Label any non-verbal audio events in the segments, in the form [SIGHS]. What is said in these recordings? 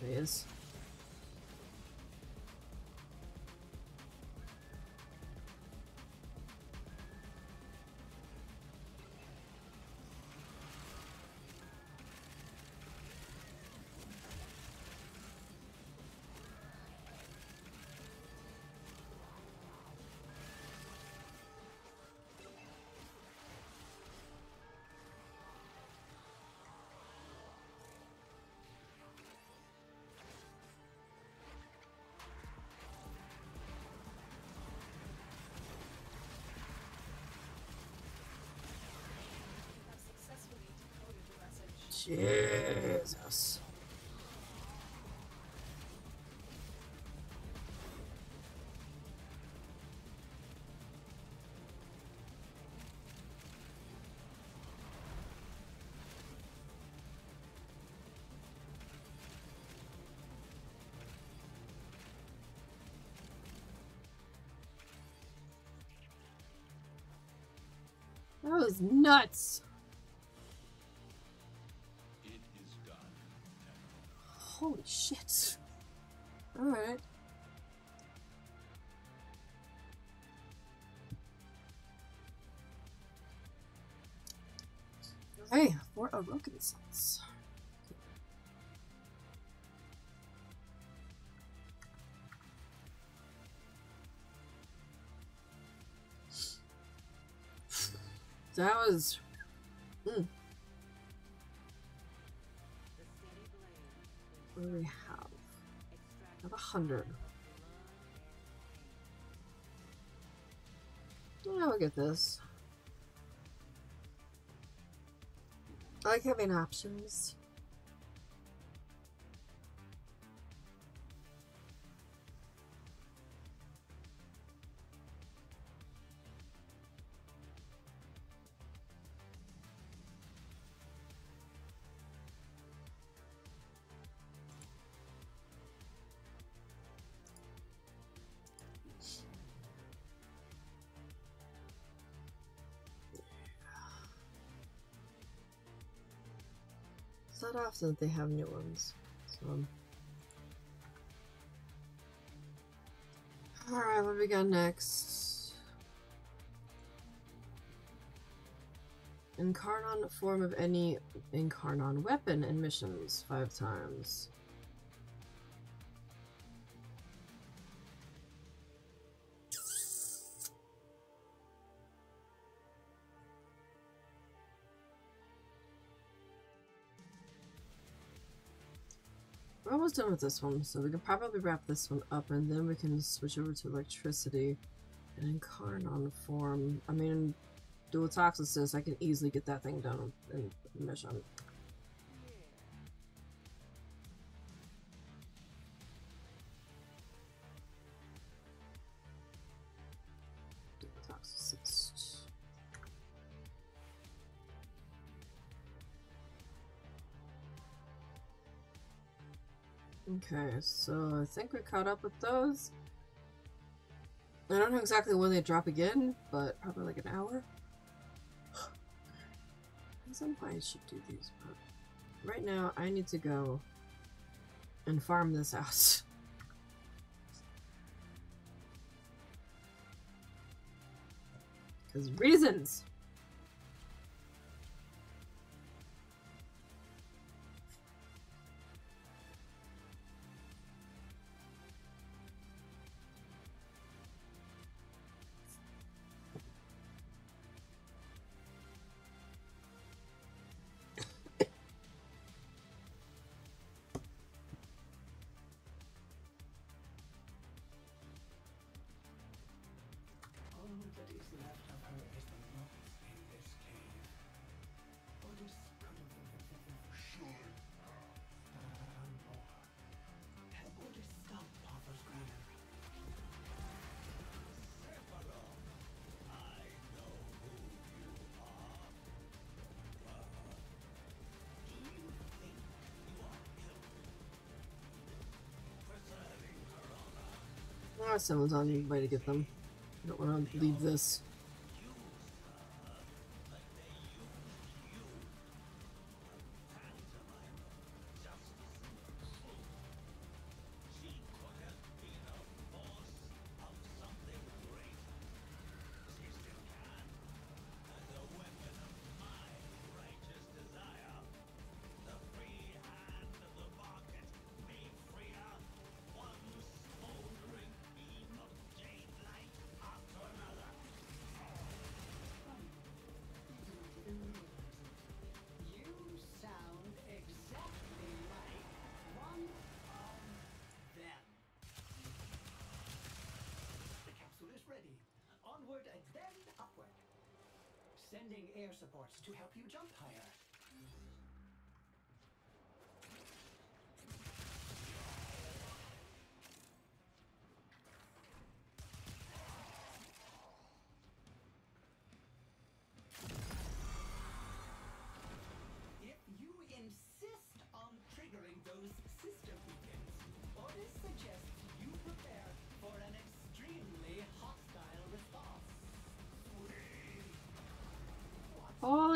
There he is. Jesus. That was nuts. Hey, for a sense. That was... Mm. What do we have? I have a hundred. Yeah, I'll get this. Like having options. That they have new ones. So. Alright, what do we got next? Incarnon form of any Incarnon weapon and missions five times. Almost done with this one, so we can probably wrap this one up and then we can switch over to electricity and incarnon form. I mean, Dual Toxocyst, I can easily get that thing done in a mission. Okay, so I think we caught up with those. I don't know exactly when they drop again, but probably like an hour. [SIGHS] At some I should do these, but right now I need to go and farm this out. [LAUGHS] Because reasons! Someone's on way to get them. I don't want to leave this. Onward and then upward. Sending air supports to help you jump higher.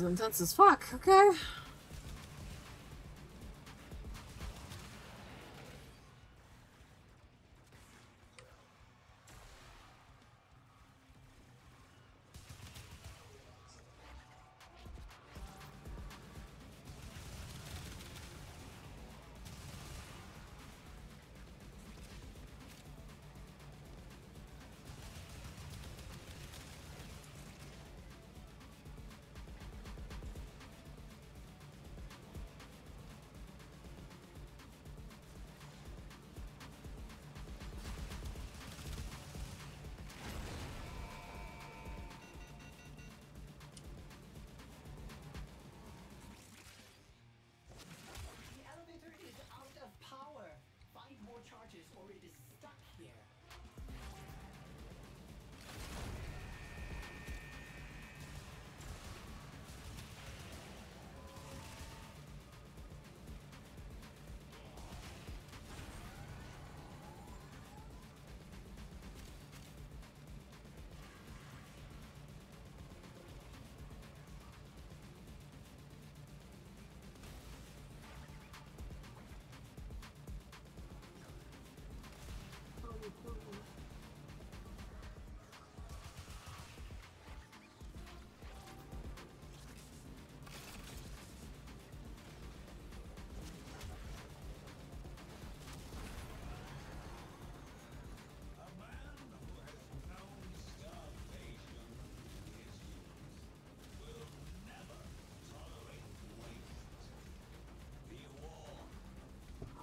It's intense as fuck, okay?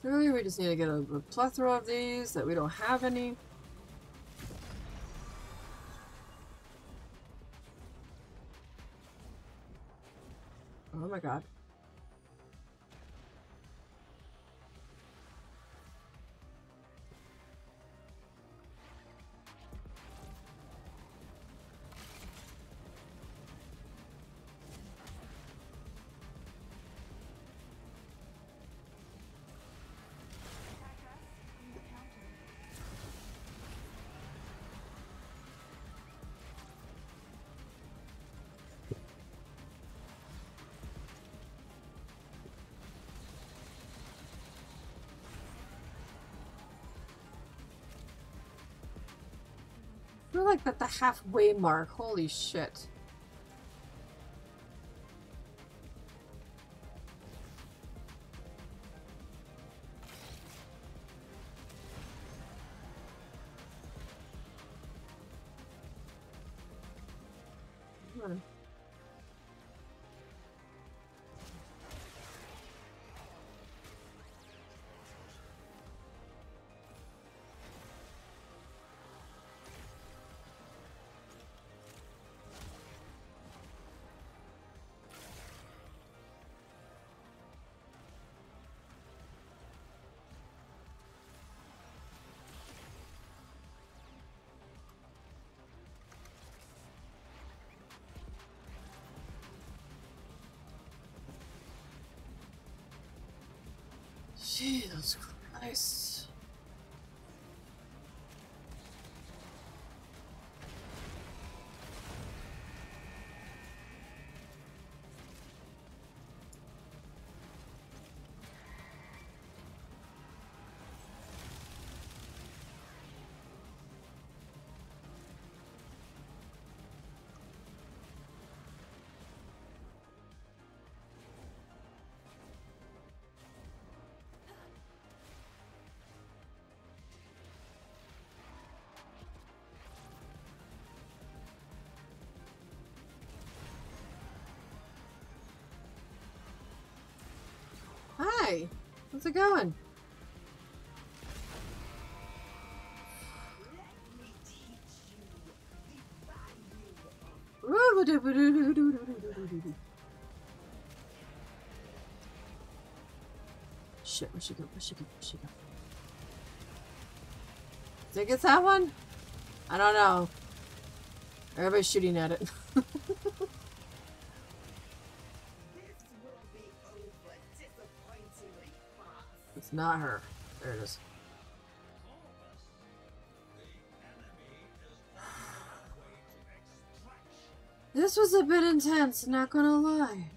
Clearly, we just need to get a, a plethora of these that we don't have any. Oh my god. We're like at the halfway mark. Holy shit. How's it going? Shit, where'd she go? Where'd she go? Where'd she go? Think it's that one? I don't know. Everybody's shooting at it. [LAUGHS] not her. There it is. This was a bit intense, not gonna lie.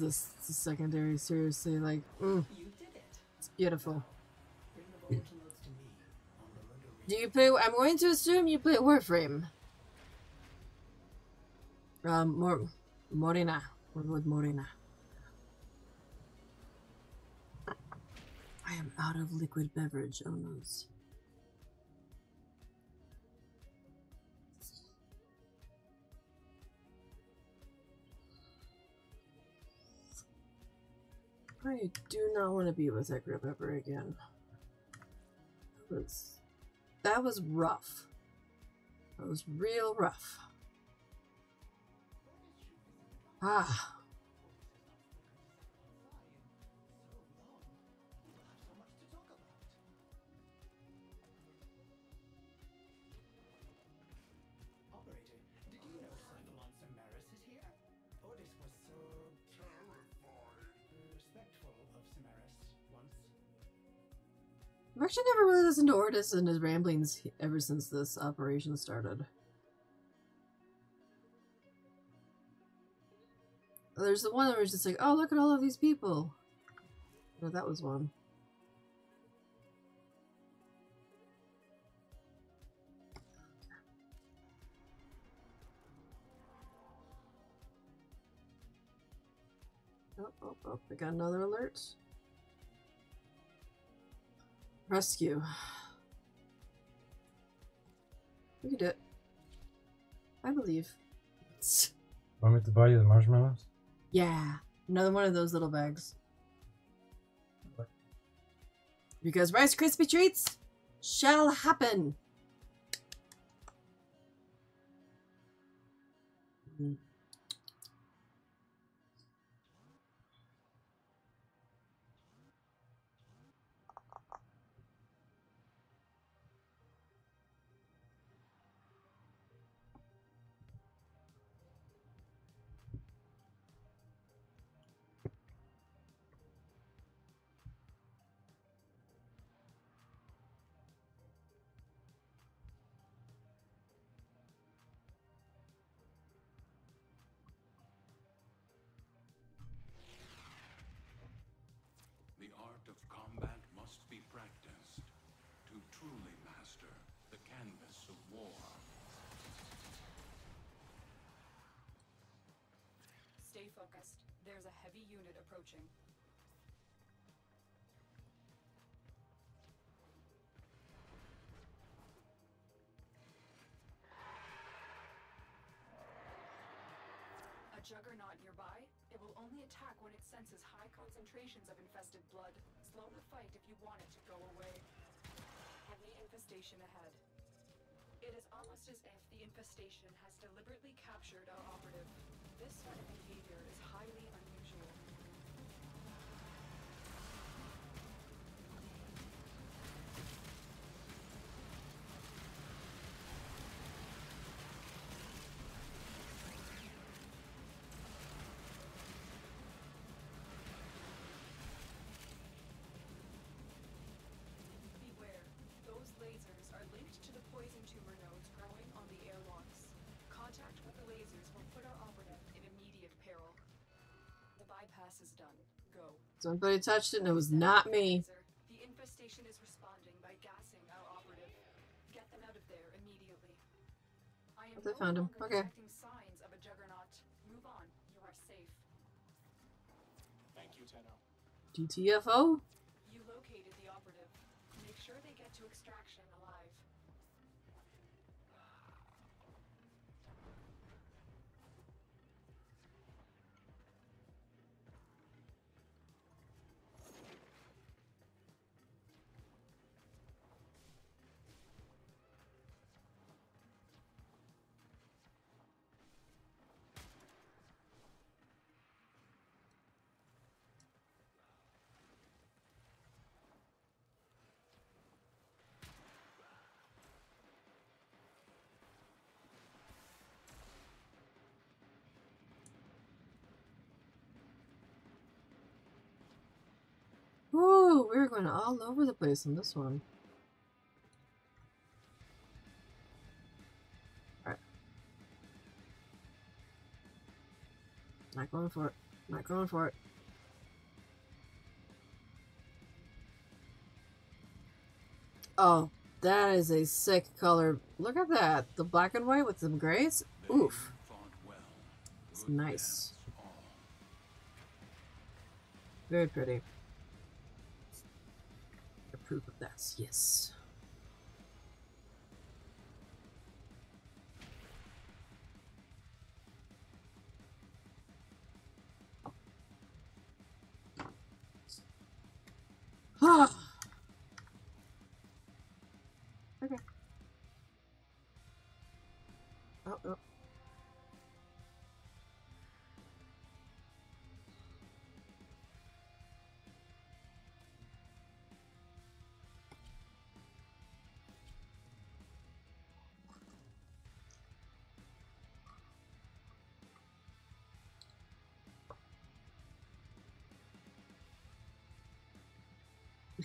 Love this, secondary, seriously. Like, mm, You did it. it's beautiful. Bring the volatile notes to me. On the Lundarean. Do you play? I'm going to assume you play Warframe. Um, Mor Morena. We're with Morena. I am out of liquid beverage. Oh I do not want to be with that group ever again. That was that was rough. That was real rough. Ah, actually never really listened to Ordis and his ramblings ever since this operation started. There's the one that was just like, oh, look at all of these people. No, that was one. Oh, oh, oh, I got another alert. Rescue. We can do it. I believe. Want me to buy you the marshmallows? Yeah, another one of those little bags. Because Rice Krispie treats shall happen. Unit approaching. A juggernaut nearby? It will only attack when it senses high concentrations of infested blood. Slow the fight if you want it to go away. Heavy infestation ahead. It is almost as if the infestation has deliberately captured our operative. This sort of behavior is highly unusual. The bypass is done. Go. Somebody touched it and it was not me. The infestation is responding by gassing our operative. Get them out of there immediately. I am They no found him. Okay. detecting signs of a juggernaut. Move on. You are safe. Thank you, Tenno. GTFO? We're going all over the place on this one. Not going for it. Not going for it. Oh, that is a sick color. Look at that. The black and white with some grays. Oof. It's nice. Very pretty. Approve of that. Yes. Ah.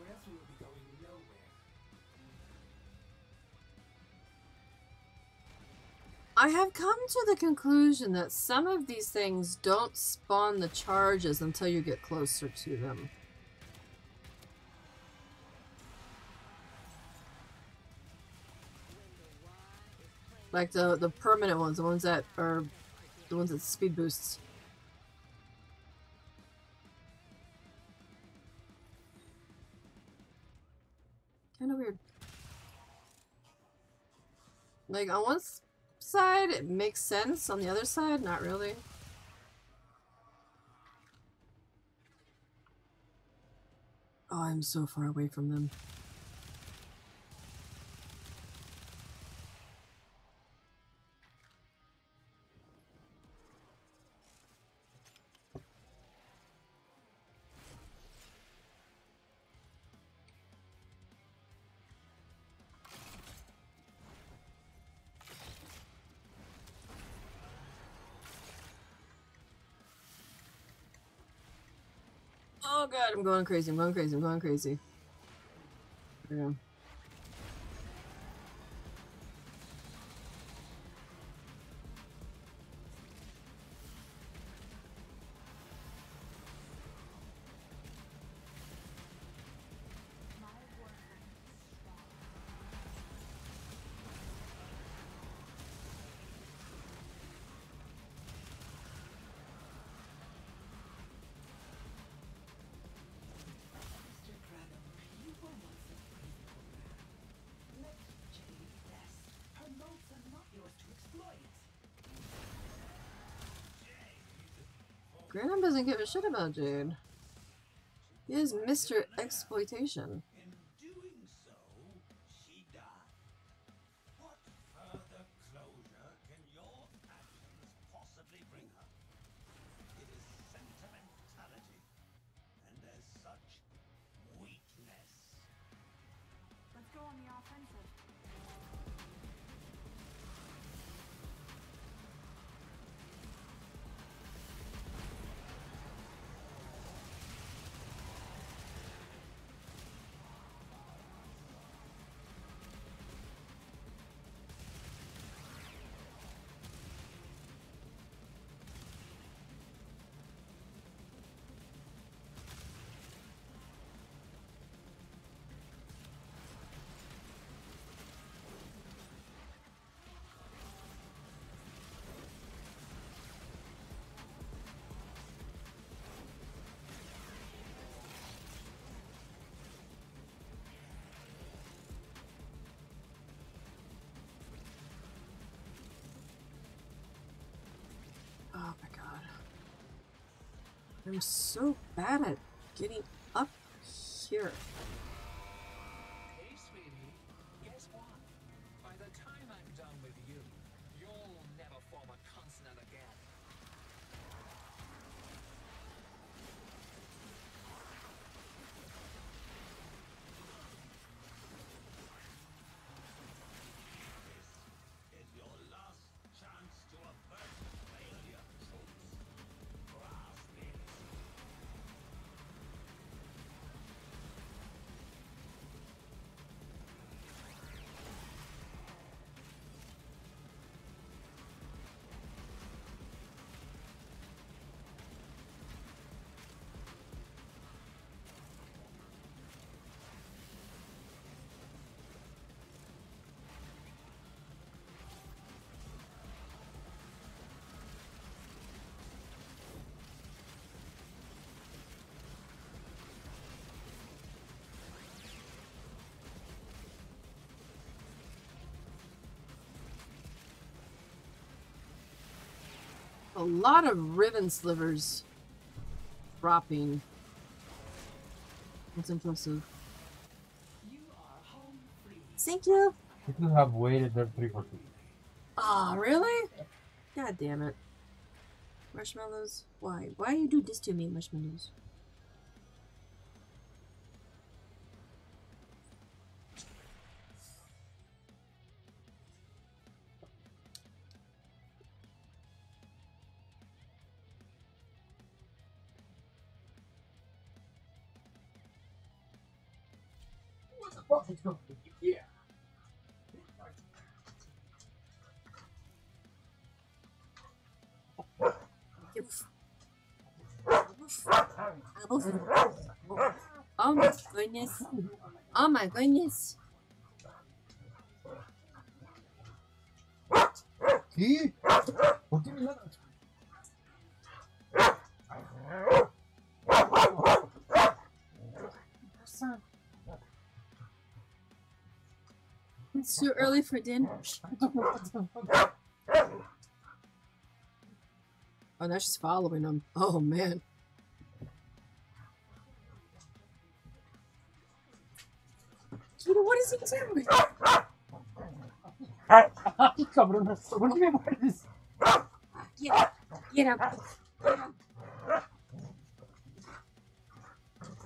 or else we will be going nowhere. I have come to the conclusion that some of these things don't spawn the charges until you get closer to them. Like the, the permanent ones, the ones that are the ones that speed boosts. Like, on one side, it makes sense. On the other side, not really. Oh, I'm so far away from them. Oh god, I'm going crazy, I'm going crazy, I'm going crazy. Yeah. doesn't give a shit about Jade. He is Mr. Exploitation. I'm so bad at getting up here. A lot of Riven slivers dropping. That's impressive. You are home free. Thank you. You could have waited there three for two. Ah, really? God damn it. Marshmallows? Why? Why you do this to me, marshmallows? Oh my goodness. ¿Qué? ¿Por qué me ladras? It's too early for dinner. Oh, now she's following him. Oh man. Kira, what is he doing? Cabrón, ¿por qué me muerdes? Get up. Get up. Get up.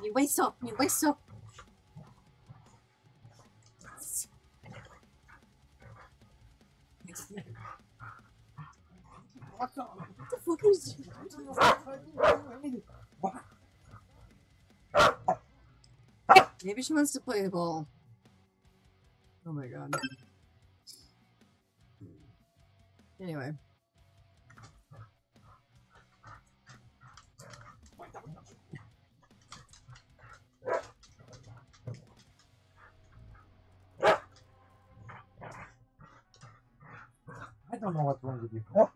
You waste up. You waste up. What the fuck is Maybe she wants to play the ball. Oh my god. Anyway. I don't know what's wrong with you. Oh.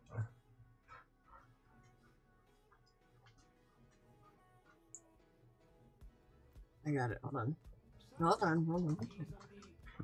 I got it. Hold on. Hold on. Hold on.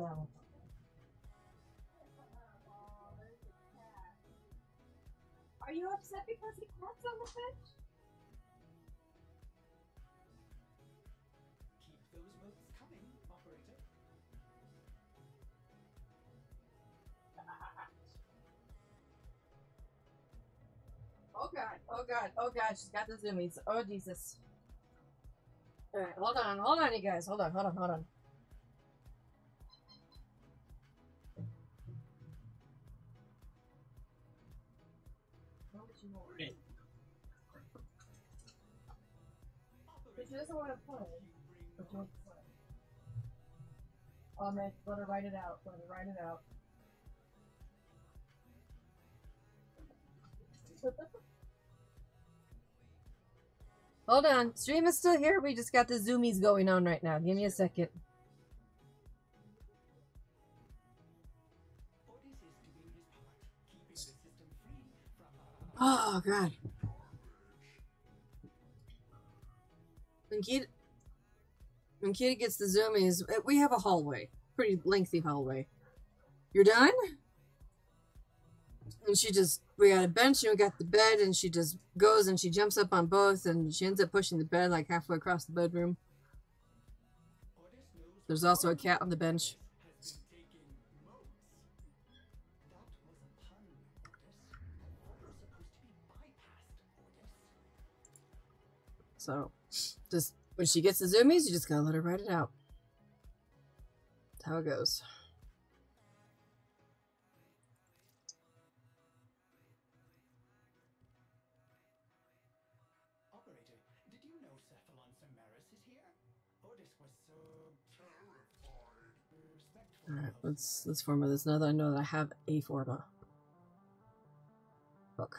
she's not want that one. Are you upset because he cat's on the bench? Keep those votes coming, operator. Oh god, oh god, oh god, she's got the zoomies. Oh Jesus. Alright, hold on, hold on, you guys. Hold on, hold on, hold on. She doesn't want to play. But she wants to play. Oh man, let her write it out. Let her write it out. [LAUGHS] Hold on. Stream is still here. We just got the zoomies going on right now. Give me a second. Oh, is When Kita, when Kita gets the zoomies, uh, we have a hallway. Pretty lengthy hallway. You're done? And she just, we got a bench and we got the bed, and she just goes and she jumps up on both, and she ends up pushing the bed like halfway across the bedroom. There's also a cat on the bench. So, just when she gets the zoomies, you just gotta let her write it out. That's how it goes. Operator, did you know Cephalon Simaris is here? Ordis was so terrified. Respectful Alright, let's let's format this now that I know that I have a forma. Book.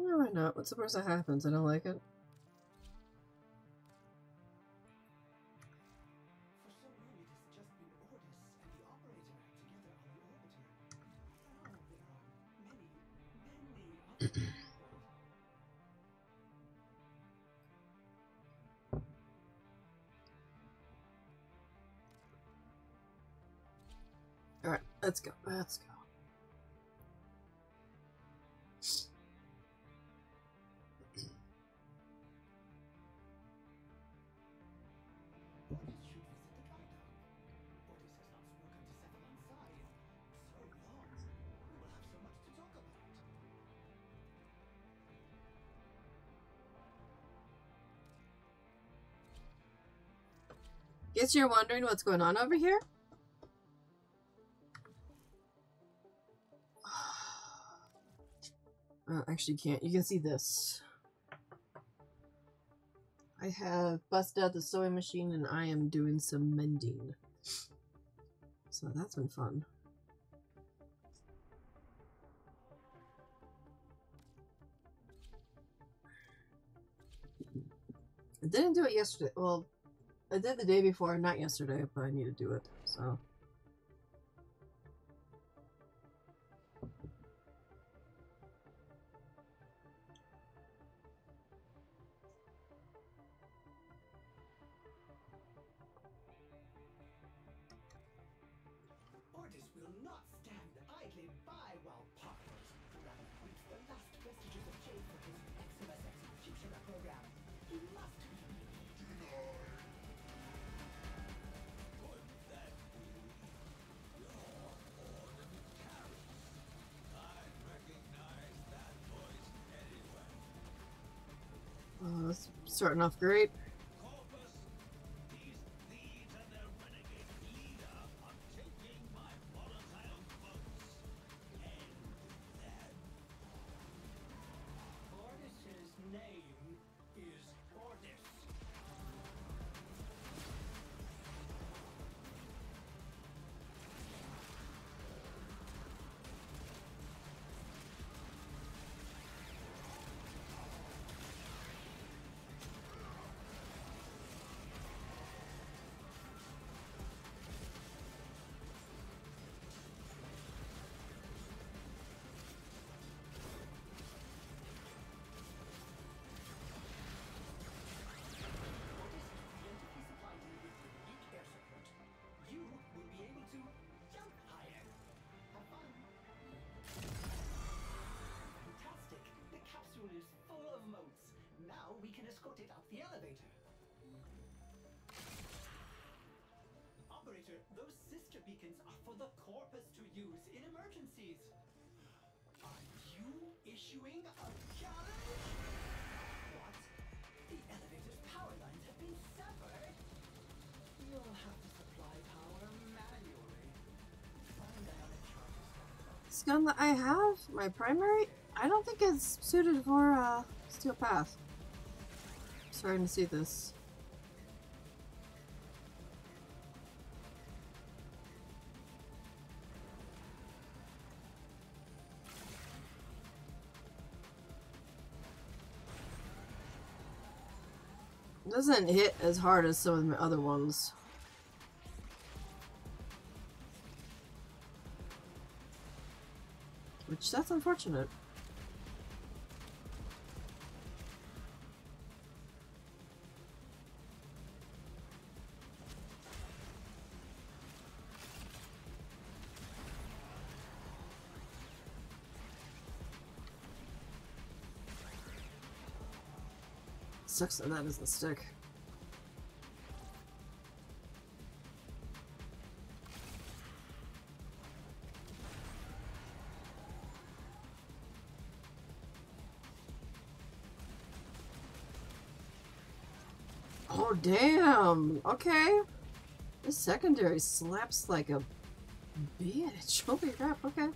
No, why not? What's the worst that happens? I don't like it. Alright, let's go. Let's has Guess you're wondering what's going on over here? Uh, [SIGHS] actually, can't. You can see this. I have busted out the sewing machine and I am doing some mending. So that's been fun. I didn't do it yesterday. Well, I did the day before, not yesterday, but I need to do it. So. Starting off great. Issuing a challenge? What? The elevator's power lines have been severed? You'll have to supply power manually. Find out a This gun that I have, my primary, I don't think it's suited for uh, Steel Path. Starting to see this. Doesn't hit as hard as some of the other ones. Which, that's unfortunate. Sucks that that doesn't stick. Oh damn! Okay. This secondary slaps like a bitch. Holy crap, okay.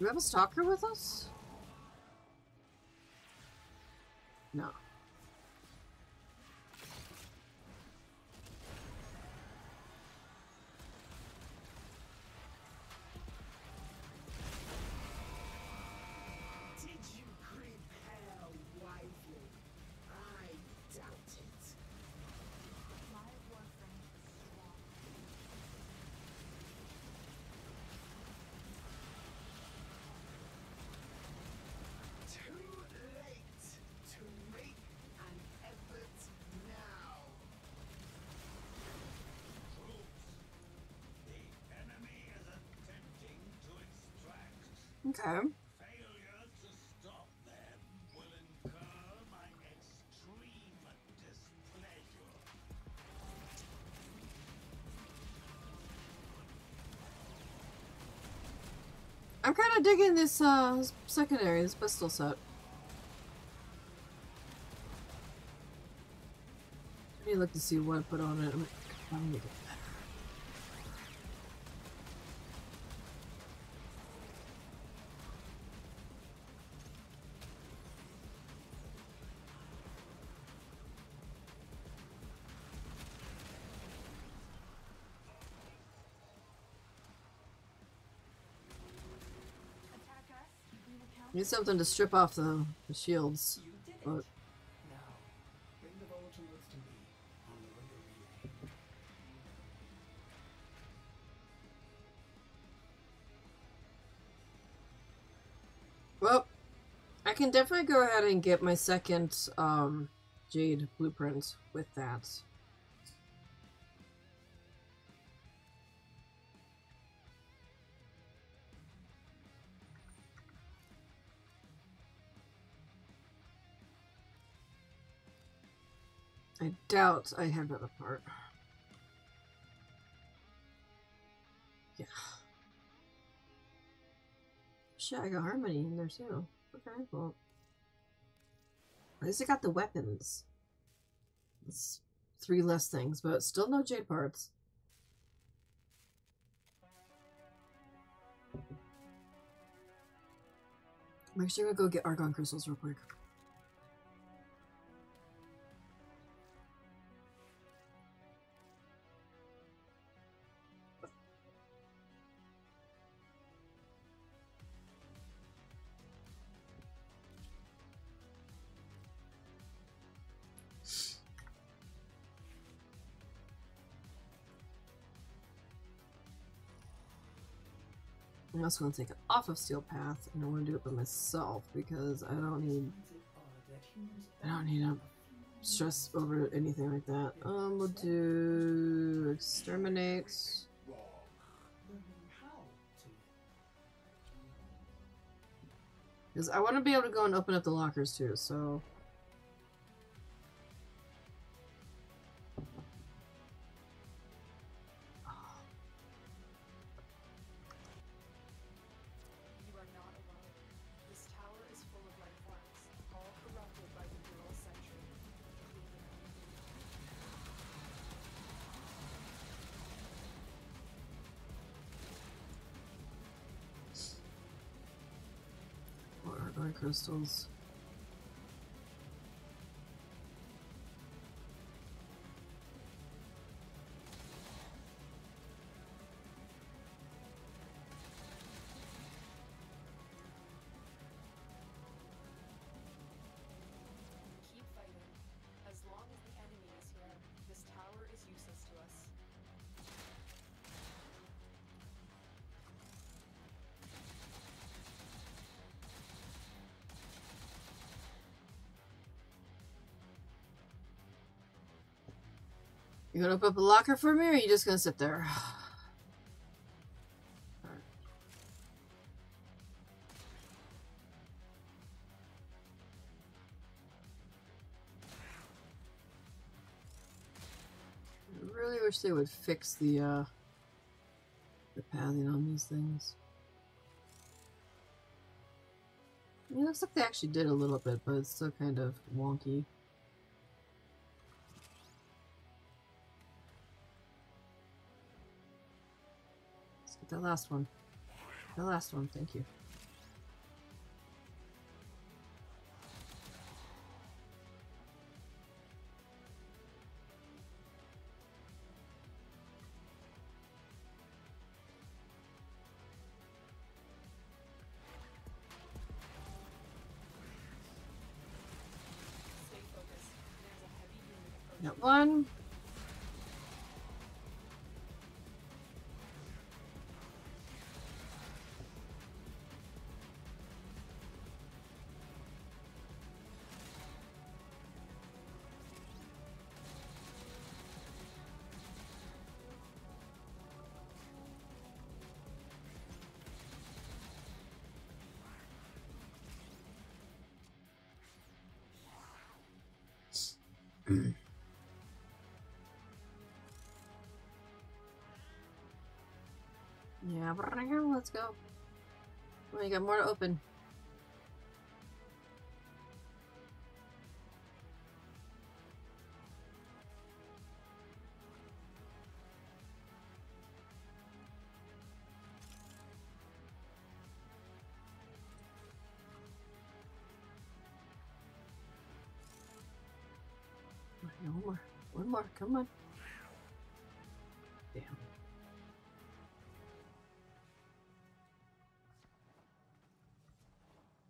We have a stalker with us? Displeasure. I'm kind of digging this uh secondary, this pistol set. I need to look to see what I put on it. Need something to strip off the, the shields. You did it. But Now, bring the volatile notes to me on the radio relay. well, I can definitely go ahead and get my second um jade blueprint with that. Doubt I have that apart. Yeah. Shit, I got Harmony in there too. Okay, well. At least I got the weapons. It's three less things, but still no jade parts. I'm actually gonna go get Argon crystals real quick. I'm also going to take it off of Steel Path, and I want to do it by myself because I don't need I don't need to stress over anything like that. Um, we'll do exterminate. Because I want to be able to go and open up the lockers too, so. Crystals? You gonna open up a locker for me, or are you just gonna sit there? [SIGHS] I really wish they would fix the uh the pathing on these things. It looks like they actually did a little bit, but it's still kind of wonky. That last one. The last one, thank you. Yeah, let's go. You got more to open. One more. One more. Come on.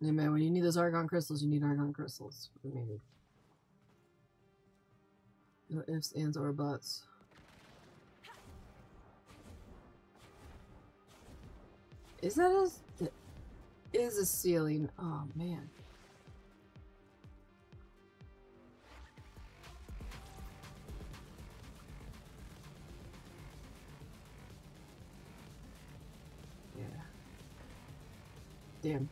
Yeah, man, when you need those argon crystals, you need argon crystals. Mean, no ifs, ands, or buts. Is that a... Is a ceiling. Oh, man. Yeah. Damn.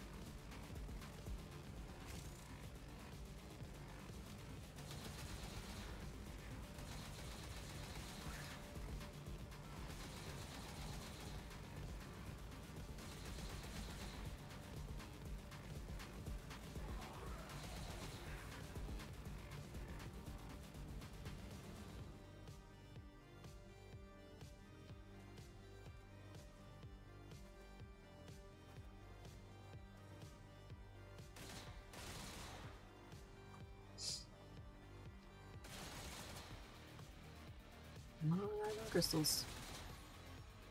Crystals.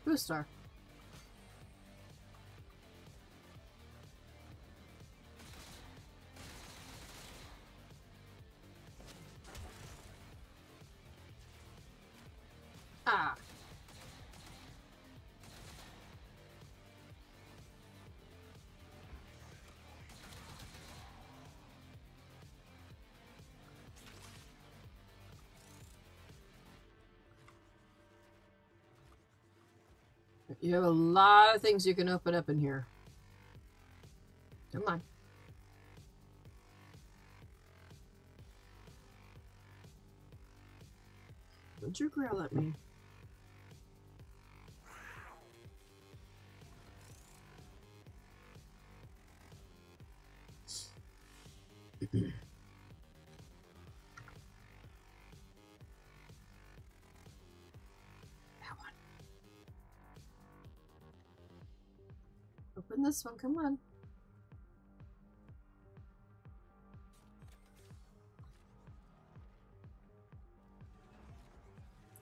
Boost You have a lot of things you can open up in here. Come on. Don't you growl at me. This one, come on.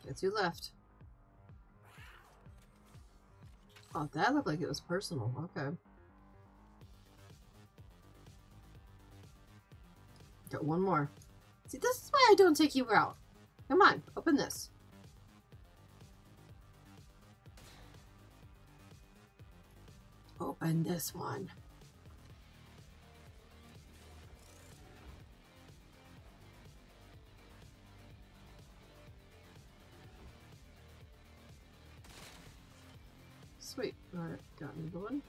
Get two left. Oh, that looked like it was personal. Okay. Got one more. See, this is why I don't take you out. Come on, open this. Open this one. Sweet. Alright, got another one.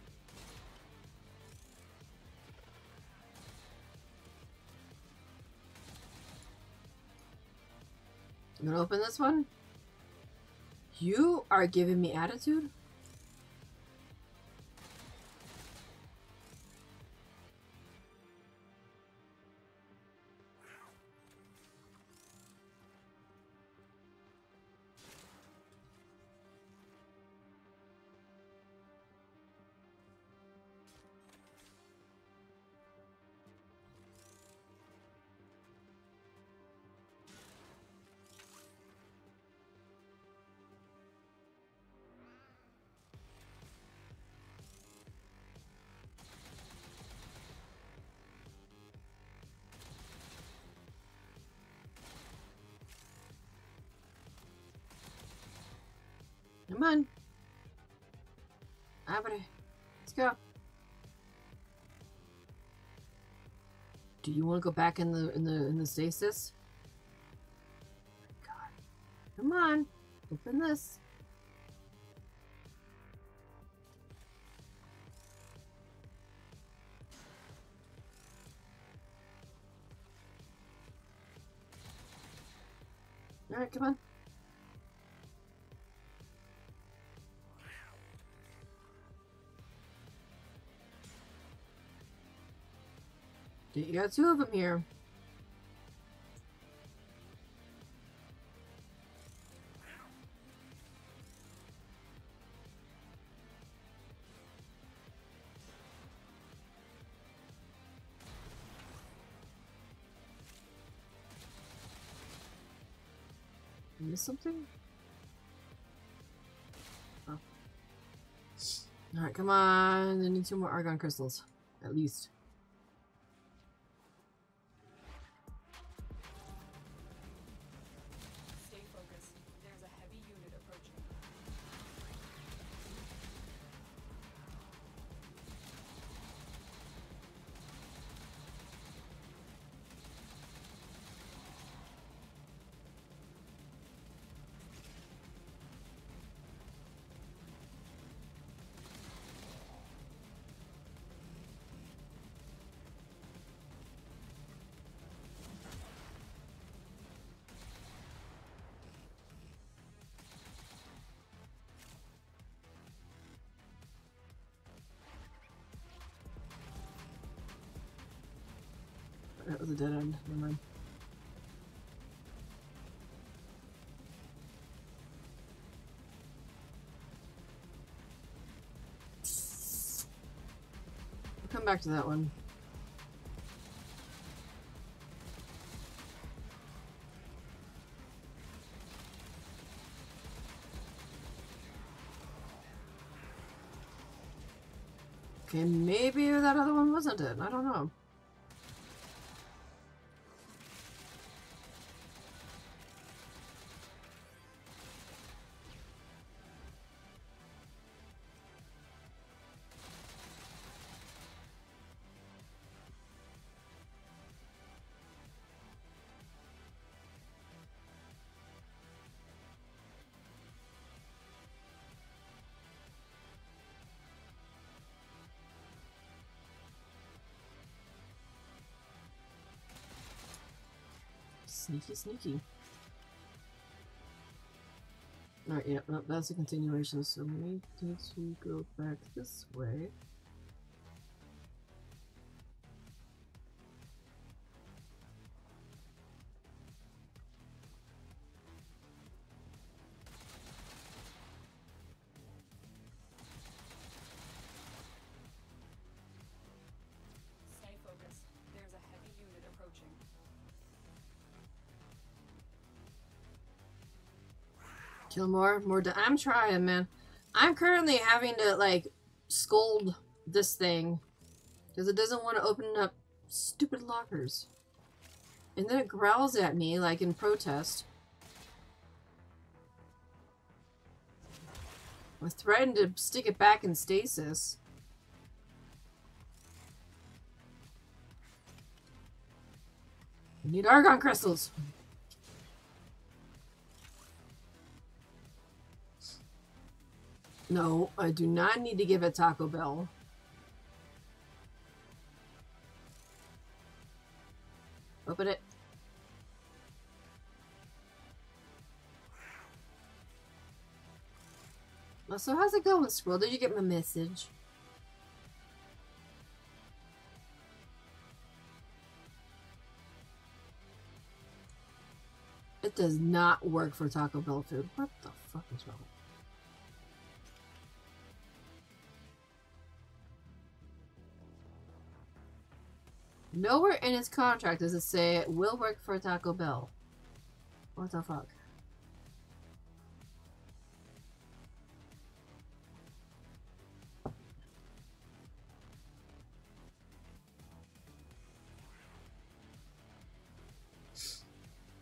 You gonna open this one? You are giving me attitude? Let's go. Do you want to go back in the in the in the stasis? God. Come on. Open this. All right, come on. You got two of them here. Miss something? Oh. Alright, come on. I need two more argon crystals. At least. Dead end. Never mind. We'll come back to that one. Okay, maybe that other one wasn't it. I don't know. Sneaky, sneaky. Alright, yeah, no, that's a continuation, so we need to go back this way. More, more. Da- I'm trying, man. I'm currently having to like scold this thing because it doesn't want to open up stupid lockers, and then it growls at me like in protest. I threatened to stick it back in stasis. We need argon crystals. No, I do not need to give it Taco Bell. Open it. So how's it going, Squirrel? Did you get my message? It does not work for Taco Bell food. What the fuck is wrong? Nowhere in his contract does it say it will work for Taco Bell. What the fuck?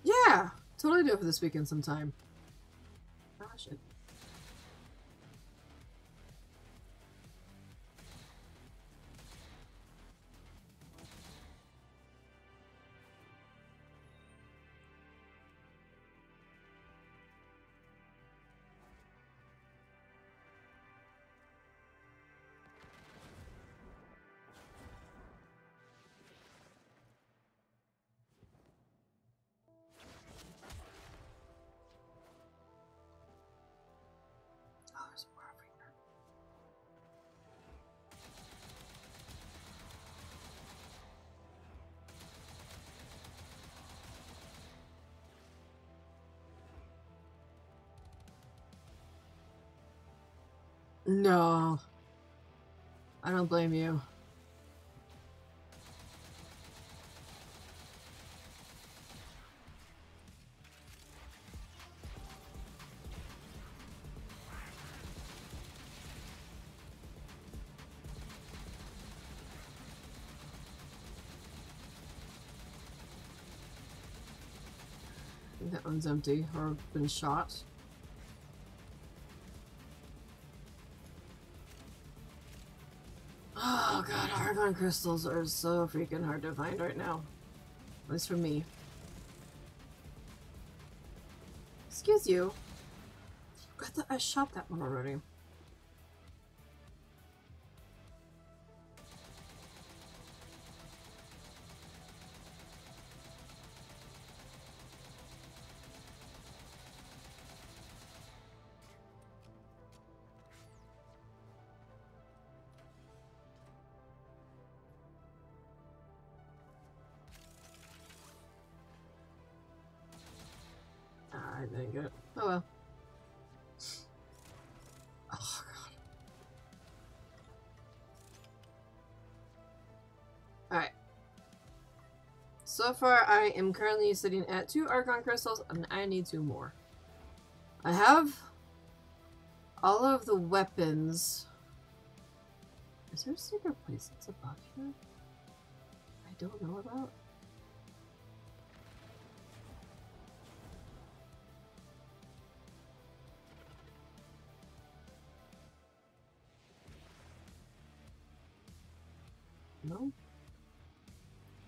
Yeah, totally do it for this weekend sometime. Ah. No. I don't blame you. That one's empty or been shot. Crystals are so freaking hard to find right now. At least for me. Excuse you. I I shot that one already. So far, I am currently sitting at two Argon Crystals, and I need two more. I have all of the weapons. Is there a secret place that's above here? I don't know about. No.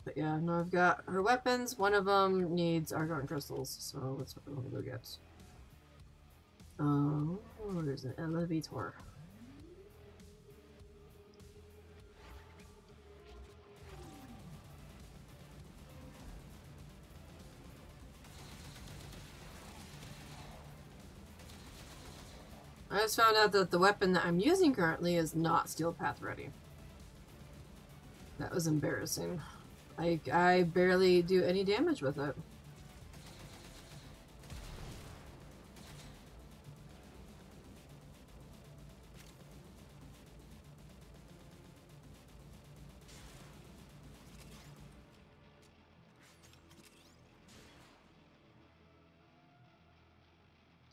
But yeah, now I've got her weapons. One of them needs argon crystals, so that's what we're gonna go get. Um, oh, there's an elevator. I just found out that the weapon that I'm using currently is not Steel Path ready. That was embarrassing. I, I barely do any damage with it.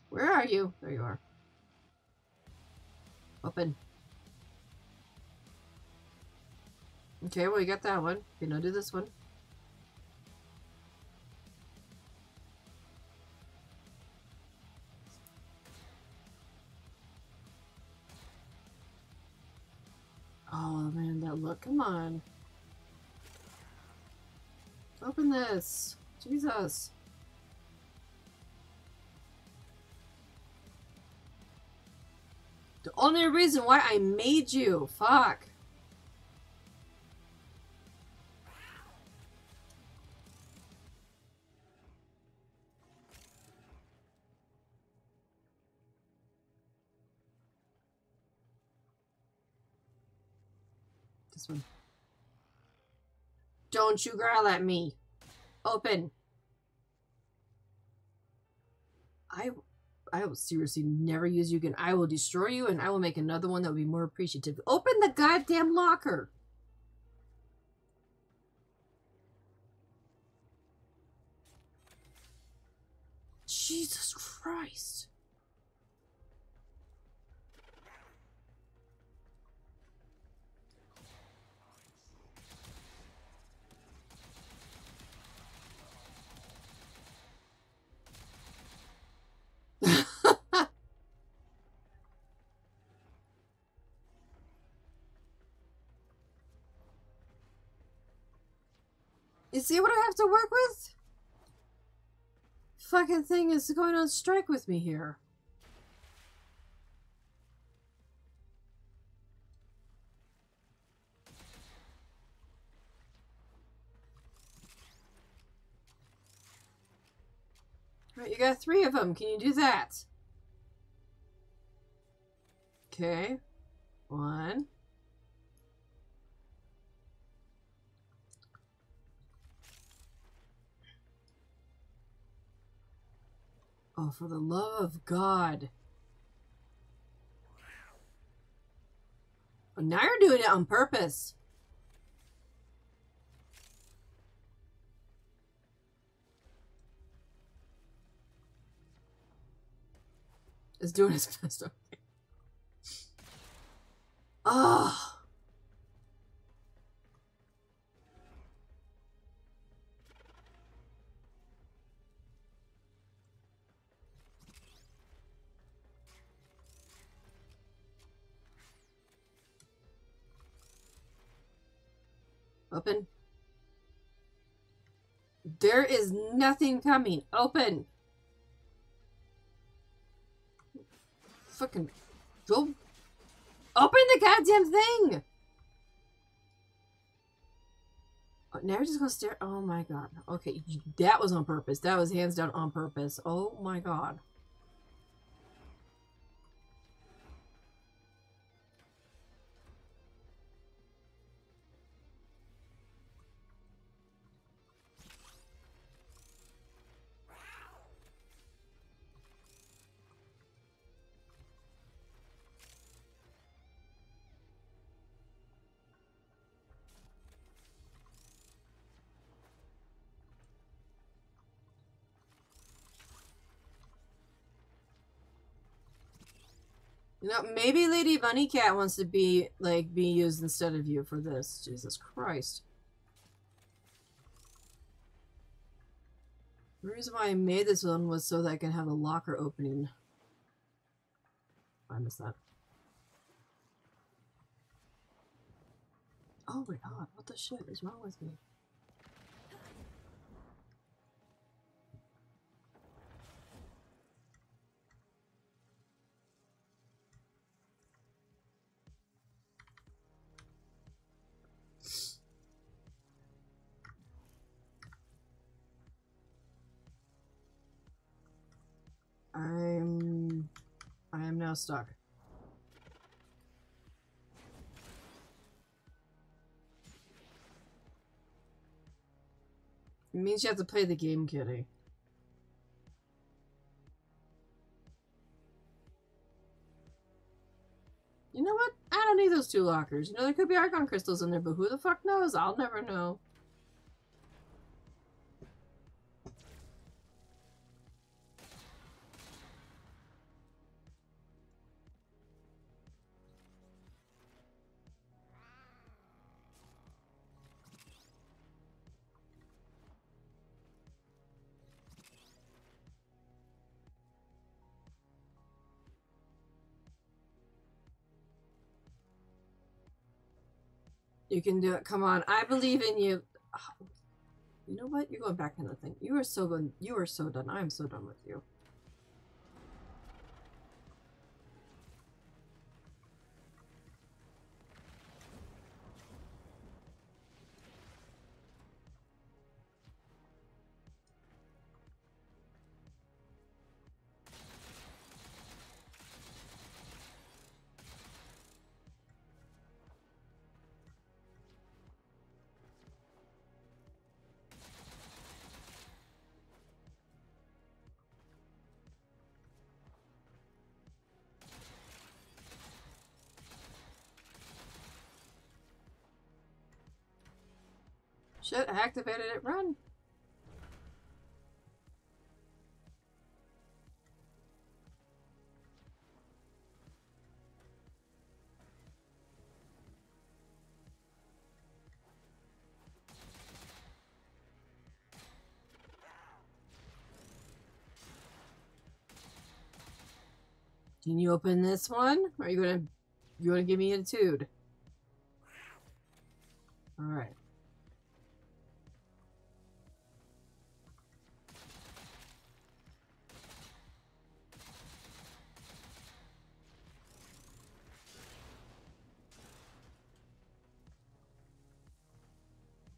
Where are you? There you are. Open. Okay, well, you got that one. Okay, now do this one. Oh man, that look. Come on. Open this. Jesus. The only reason why I made you. Fuck. This one. Don't you growl at me. Open. I I will seriously never use you again. I will destroy you and I will make another one that will be more appreciative. Open the goddamn locker. Jesus Christ. You see what I have to work with? Fucking thing is going on strike with me here. Right, you got three of them. Can you do that? Okay. One. Oh, for the love of God. Oh, now you're doing it on purpose. It's doing its [LAUGHS] best. Okay. Ah. Open. There is nothing coming. Open. Fucking. Open the goddamn thing. Oh, now you're just gonna stare. Oh my god. Okay, that was on purpose. That was hands down on purpose. Oh my god. You know, maybe Lady Bunny Cat wants to be like be used instead of you for this. Jesus Christ. The reason why I made this one was so that I can have a locker opening. I missed that. Oh my god, what the shit is wrong with me? I'm I am now stuck. It means you have to play the game, kitty. You know what? I don't need those two lockers. You know, there could be Archon crystals in there, but who the fuck knows? I'll never know. You can do it. Come on. I believe in you. [SIGHS] You know what? You're going back in the thing. You are so good. You are so done. I am so done with you. Shit, activated it. Run. Can you open this one? Or are you gonna you gonna give me an attitude? Alright.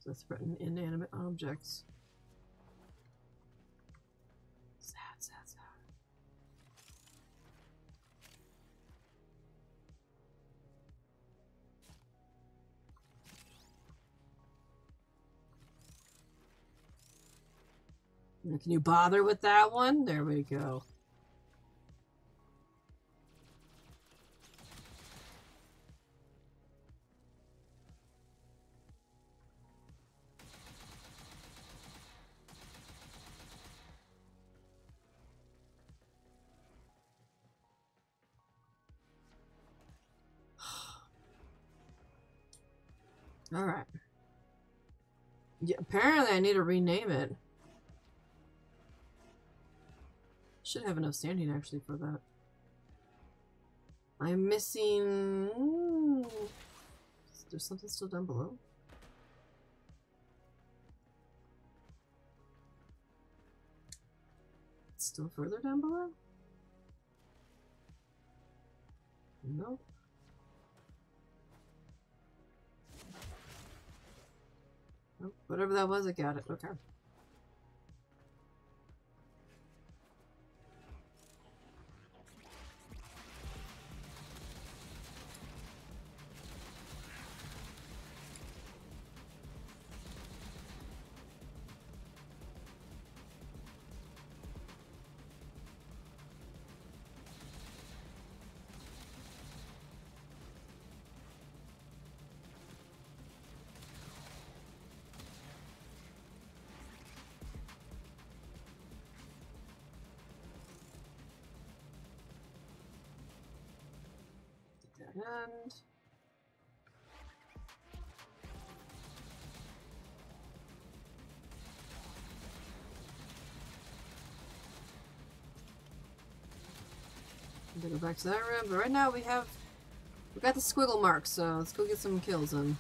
So threaten inanimate objects. Sad, sad, sad. Can you bother with that one? There we go. All right. Yeah, apparently I need to rename it. Should have enough standing actually for that. I'm missing. There's something still down below. Still further down below? Nope. Whatever that was, I got it. Okay. Back to that room, but right now we have we got the squiggle mark, so let's go get some kills in.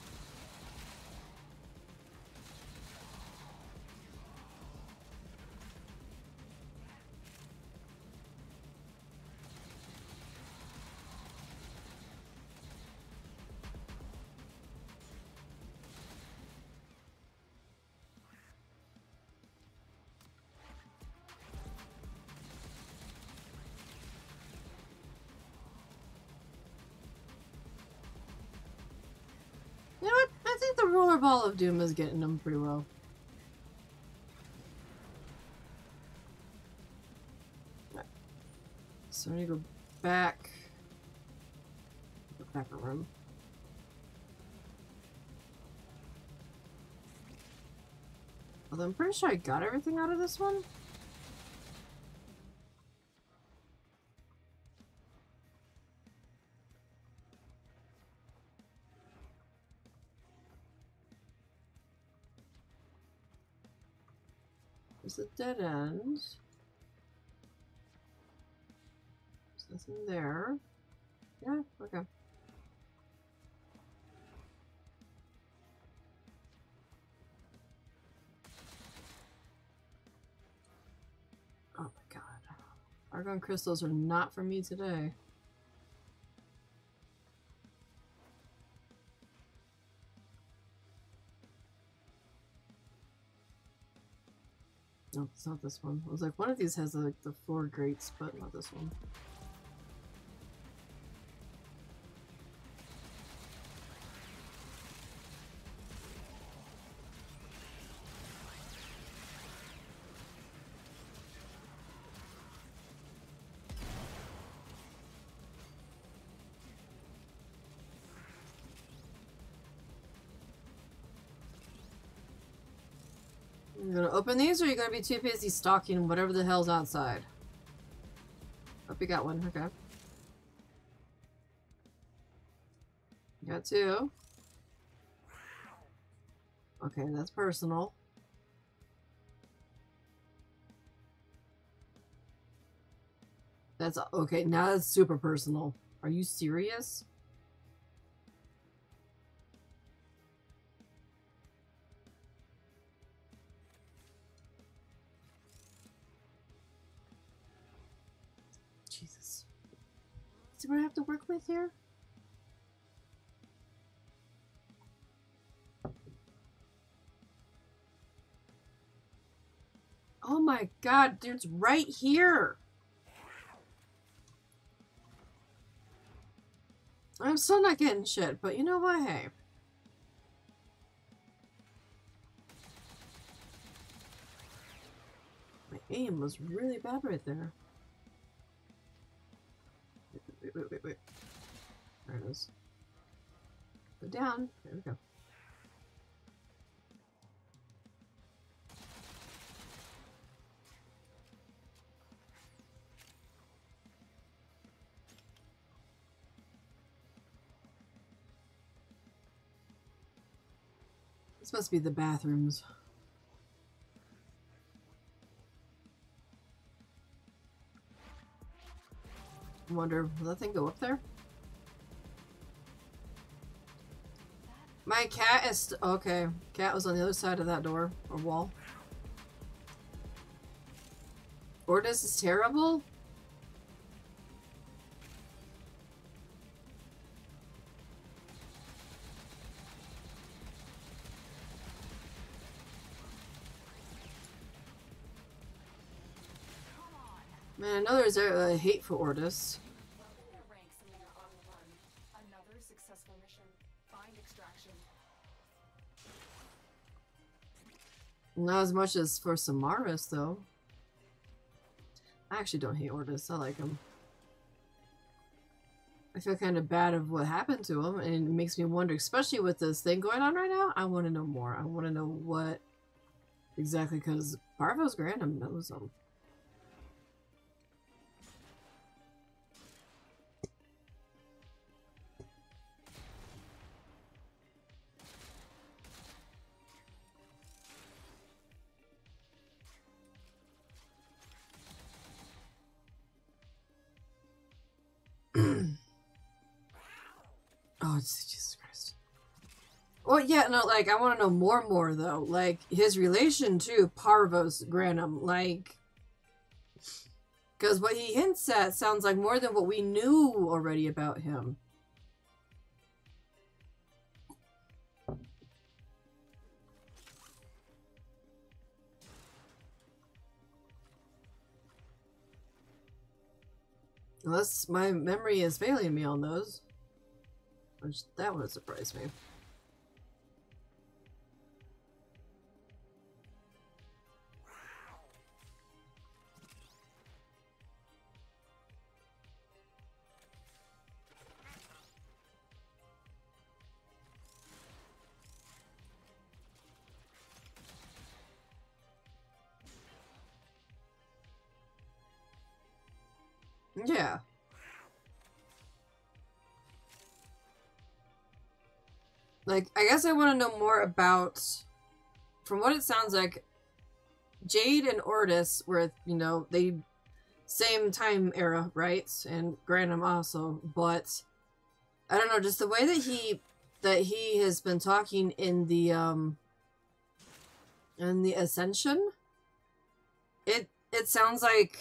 Ball of doom is getting them pretty well. So I need to go back. Back a room. Although I'm pretty sure I got everything out of this one. Dead end. There's nothing there. Yeah, okay. Oh my god. Argon crystals are not for me today. No, it's not this one. I was like, one of these has like the four grates, but not this one. Open these or are you gonna be too busy stalking whatever the hell's outside? Hope you got one, okay. Got two. Okay, that's personal. That's okay, now that's super personal. Are you serious? What I have to work with here? Oh my god, dude's right here! I'm still not getting shit, but you know what? Hey. My aim was really bad right there. Wait, wait, wait, wait. There it is. Go down. There we go. This must be the bathrooms. I wonder, will that thing go up there? My cat is okay. Cat was on the other side of that door or wall. Ordis is terrible. One. Another successful mission. Find extraction. Not as much as for Simaris, though. I actually don't hate Ordis. I like him. I feel kind of bad of what happened to him, and it makes me wonder, especially with this thing going on right now. I want to know more. I want to know what exactly, because Parvos Granum knows him. Oh, Jesus Christ. Well, yeah, no, like, I want to know more, more, though. Like, his relation to Parvos Granum, like... Because what he hints at sounds like more than what we knew already about him. Unless my memory is failing me on those. Which, that would surprise me. Yeah. Like, I guess I want to know more about. From what it sounds like, Jade and Ordis were, you know, they same time era, right? And Granum also, but I don't know, just the way that he that he has been talking in the um in the Ascension, it it sounds like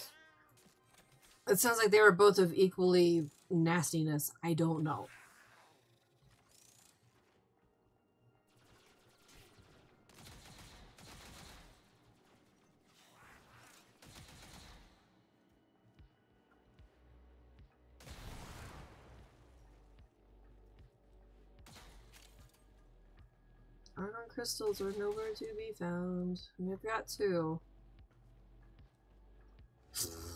it sounds like they were both of equally nastiness. I don't know. Crystals are nowhere to be found. And I've got two. Hmm.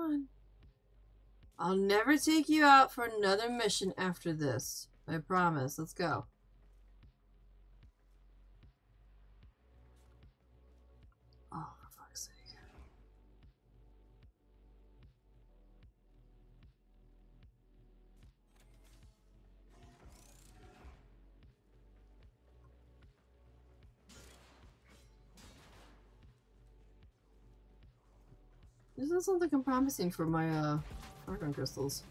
On. I'll never take you out for another mission after this. I promise. Let's go. Doesn't I'm promising for my uh argon crystals.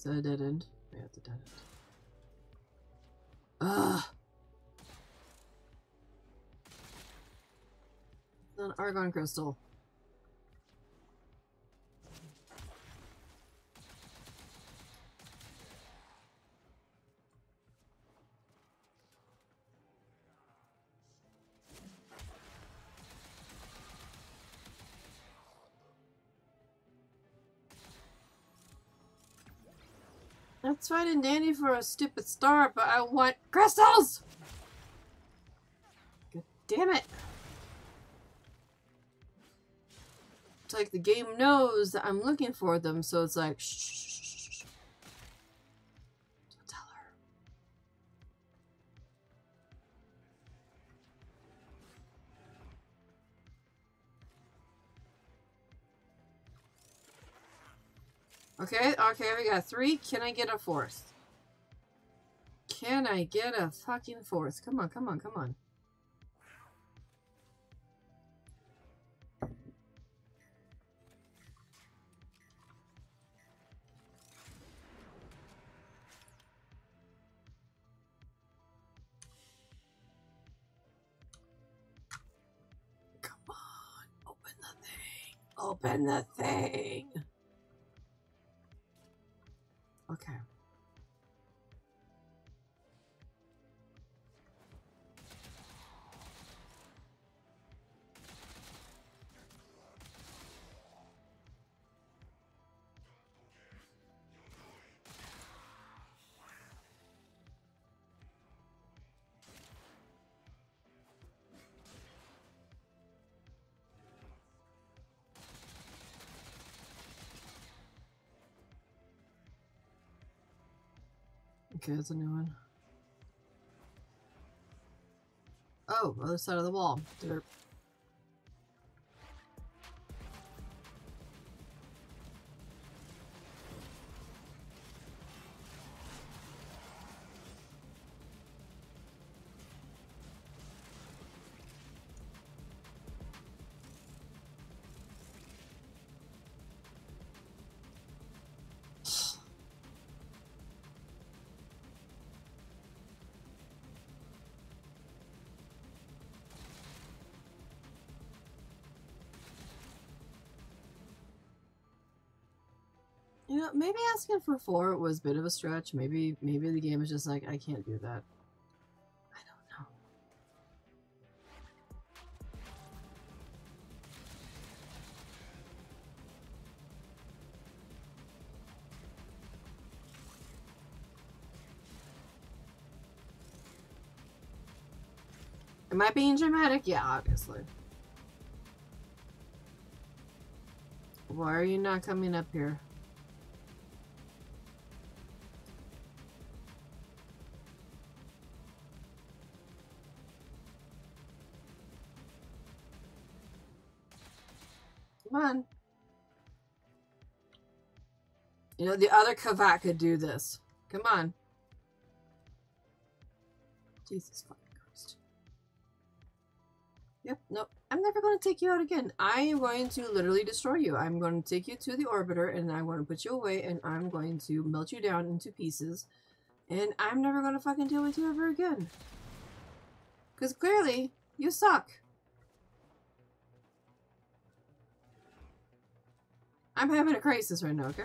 Is that a dead end? Yeah, it's a dead end. Ugh! An argon crystal. Fine and dandy for a stupid star, but I want crystals! God damn it! It's like the game knows that I'm looking for them, so it's like, shh. Okay, okay, we got three. Can I get a fourth? Can I get a fucking fourth? Come on, come on, come on. Come on, open the thing. Open the thing. Okay. Okay, that's a new one. Oh, other side of the wall. Derp. Maybe asking for four was a bit of a stretch. Maybe, maybe the game is just like, I can't do that. I don't know. Am I being dramatic? Yeah, obviously. Why are you not coming up here? You know, the other Kavat could do this. Come on. Jesus fucking Christ. Yep, nope. I'm never going to take you out again. I am going to literally destroy you. I'm going to take you to the orbiter and I'm going to put you away and I'm going to melt you down into pieces. And I'm never going to fucking deal with you ever again. Because clearly, you suck. I'm having a crisis right now, okay?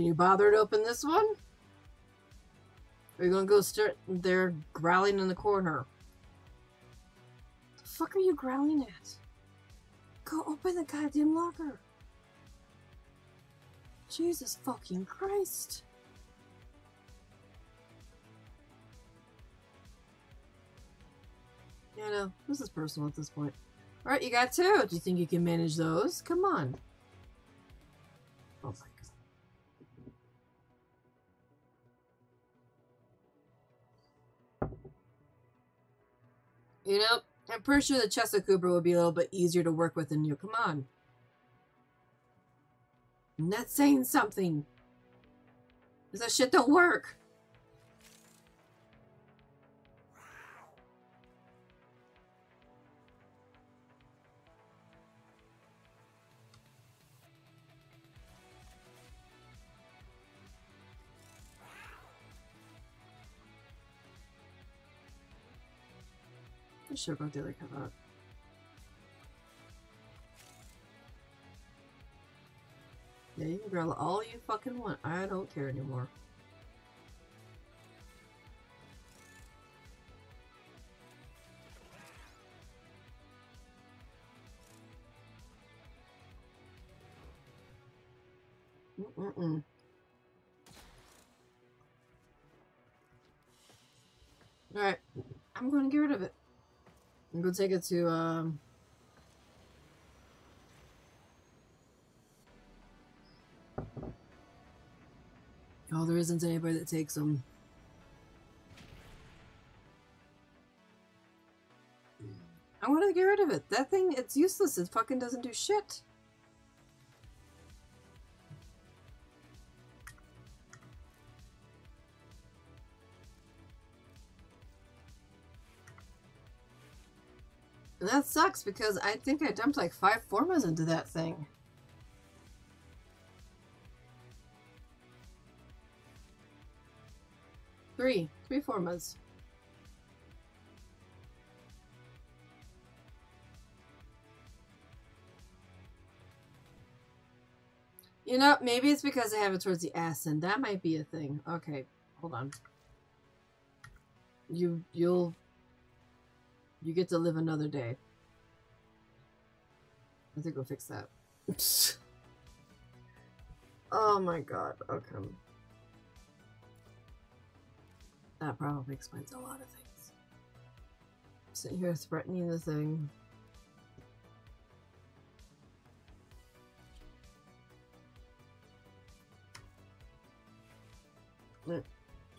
Can you bother to open this one? Are you gonna go start there growling in the corner? The fuck are you growling at? Go open the goddamn locker. Jesus fucking Christ. Yeah, no, this is personal at this point. Alright, you got two. Do you think you can manage those? Come on. You know, I'm pretty sure the Chesa Kubrow would be a little bit easier to work with than you. Come on. I'm not saying something. Because that shit don't work. I should go the other cover. Yeah, you can growl all you fucking want. I don't care anymore. Mm-mm-mm. Alright. I'm going to get rid of it. I'm going to take it to, um... Oh, there isn't anybody that takes them. I want to get rid of it. That thing, it's useless. It fucking doesn't do shit. That sucks because I think I dumped like five formas into that thing. Three. Three formas. You know, maybe it's because I have it towards the ass end. That might be a thing. Okay, hold on. You, you'll you get to live another day. I think we'll fix that. [LAUGHS] oh my god, okay. That probably explains a lot of things. Sitting here threatening the thing.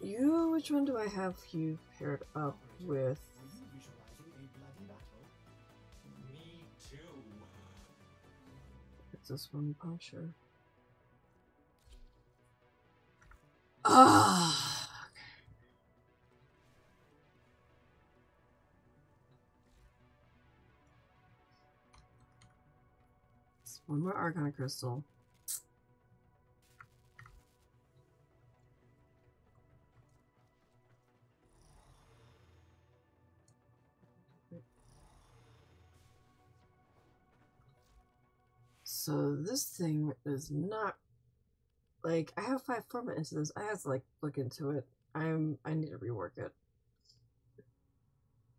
You, which one do I have you paired up with? This one, puncture. Ah. okay. One more Arcana Crystal. So this thing is not like I have five format into this. I have to like look into it. I'm I need to rework it.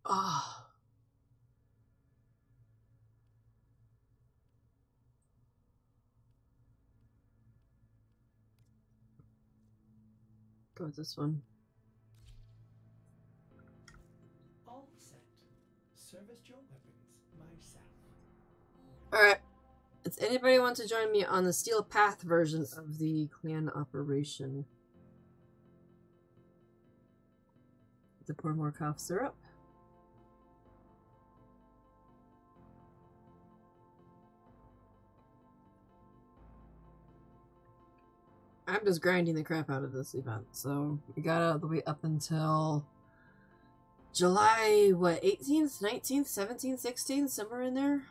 Ah. Go with this one. All set. Service your weapons myself. Alright. Does anybody want to join me on the Steel Path version of the clan operation? To pour more cough syrup. I'm just grinding the crap out of this event, so we got out of the way up until July, what, 18th, 19th, 17th, 16th, somewhere in there?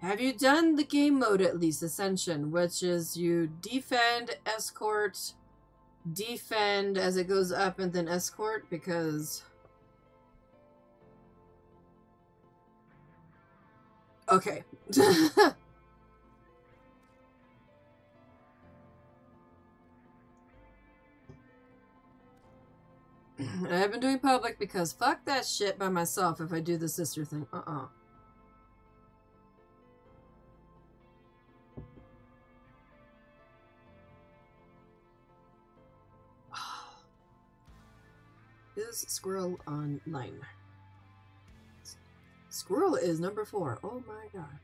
Have you done the game mode at least, Ascension, which is you defend, escort, defend as it goes up, and then escort? Because. Okay. [LAUGHS] I've been doing public because fuck that shit by myself if I do the sister thing. Uh is Squirrel online? Squirrel is number four. Oh my god.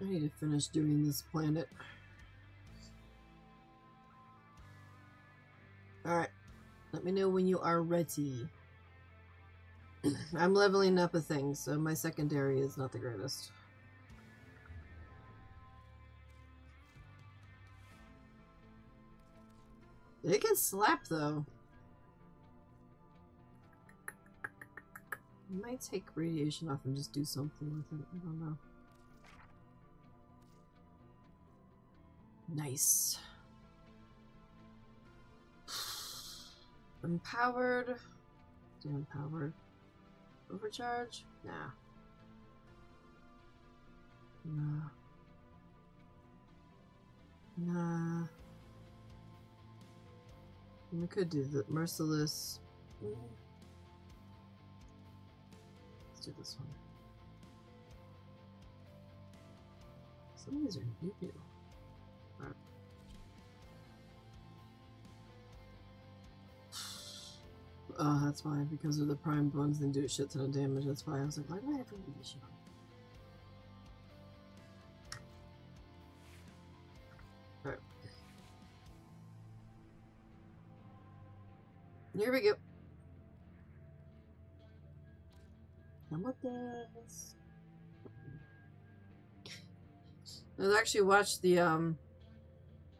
I need to finish doing this planet. Alright. Let me know when you are ready. [CLEARS THROAT] I'm leveling up a thing, so my secondary is not the greatest. It can slap though. I might take radiation off and just do something with it. I don't know. Nice. Empowered. Do empowered. Overcharge? Nah. Nah. Nah. We could do the merciless. Let's do this one. Some of these are new. [SIGHS] Oh, that's why. Because of the primed ones, they do a shit ton of damage. That's why I was like, why do I have to radiation on? Alright. Here we go. Come with this. I actually watched the um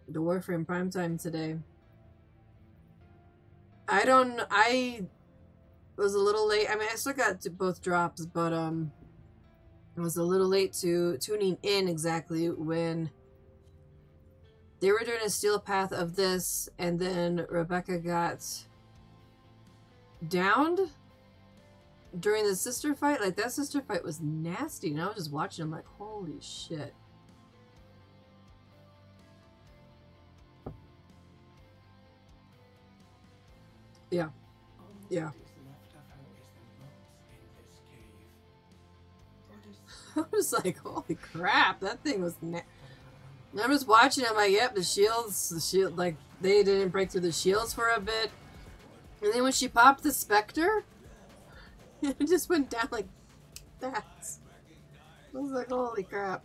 the Warframe primetime today. I don't I was a little late. I mean I still got to both drops, but um I was a little late to tuning in exactly when they were doing a steel path of this, and then Rebecca got downed during the sister fight. Like that sister fight was nasty, and I was just watching. I'm like, holy shit. Yeah. Yeah. [LAUGHS] I was like, holy crap, that thing was. I'm just watching. I'm like, yep, the shields, the shield, like they didn't break through the shields for a bit, and then when she popped the specter, [LAUGHS] it just went down like that. I was like, holy crap.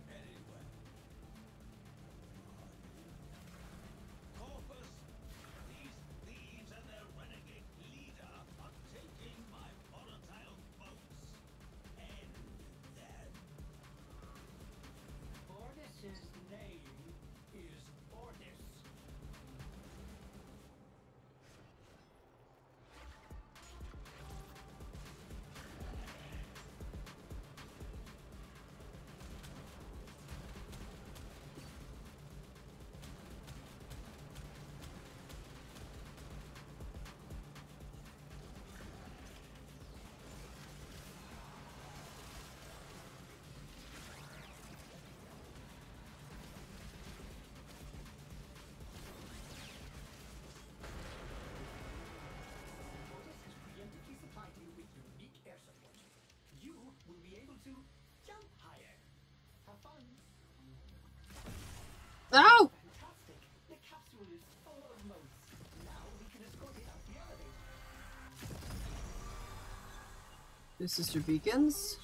Sister beacons.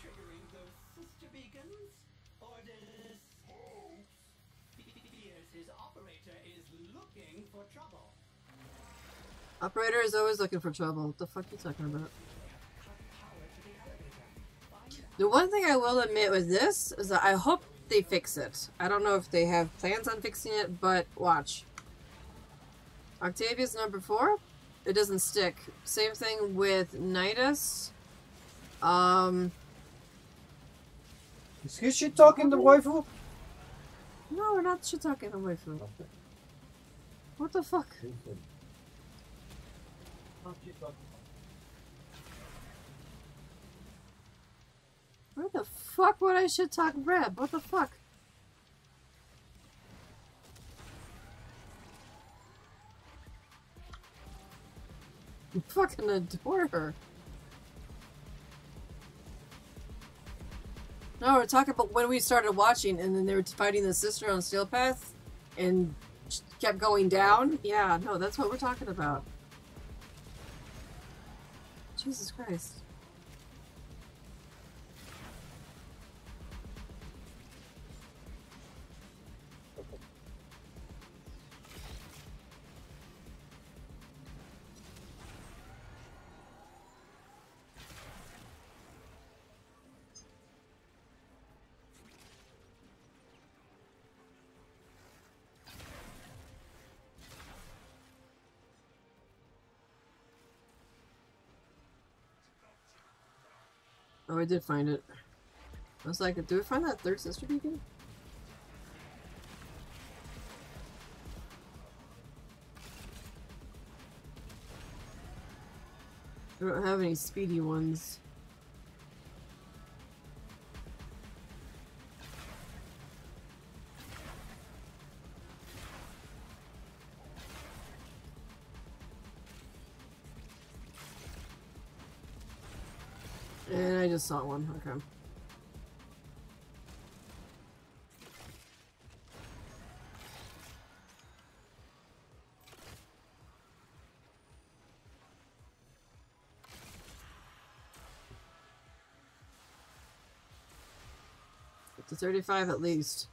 Operator is always looking for trouble. What the fuck are you talking about? The one thing I will admit with this is that I hope they fix it. I don't know if they have plans on fixing it, but watch. Octavia's number four. It doesn't stick. Same thing with Nidus. Um, Is he shit talking the waifu? no, we're not shit talking away from. What the fuck? Where the fuck would I shit talk Reb? What the fuck? I [LAUGHS] fucking adore her. No, we're talking about when we started watching and then they were fighting the sister on Steel Path and kept going down. Yeah, no, that's what we're talking about. Jesus Christ. Oh, I did find it. I was like, do we find that third sister beacon? I don't have any speedy ones. Saw one. Okay. To 35 at least.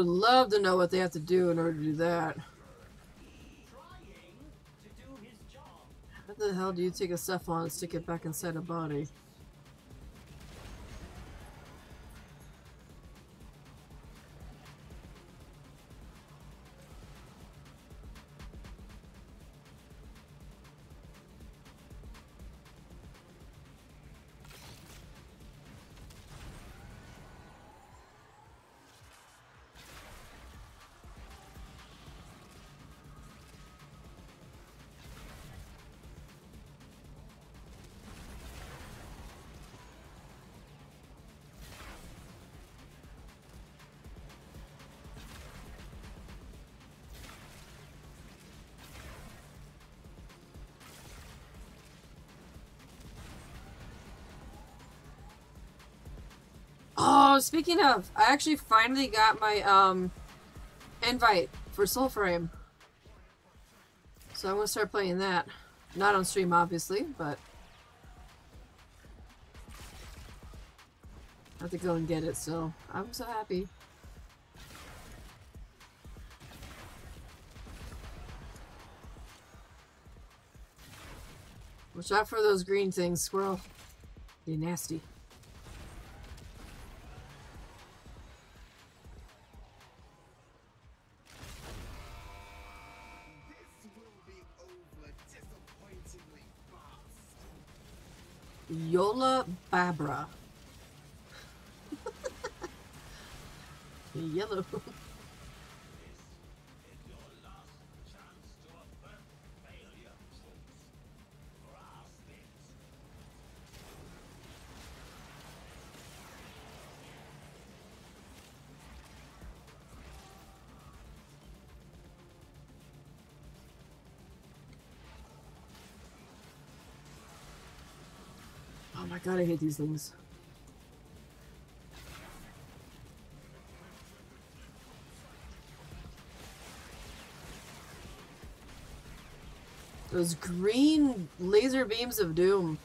Would love to know what they have to do in order to do that. How the hell do you take a Cephalon and stick it back inside a body? Speaking of, I actually finally got my um invite for Soulframe. So I'm gonna start playing that. Not on stream, obviously, but I have to go and get it. So I'm so happy. Watch out for those green things, squirrel. They're nasty. Yola Babra. [LAUGHS] Yellow. I hate these things. Those green laser beams of doom.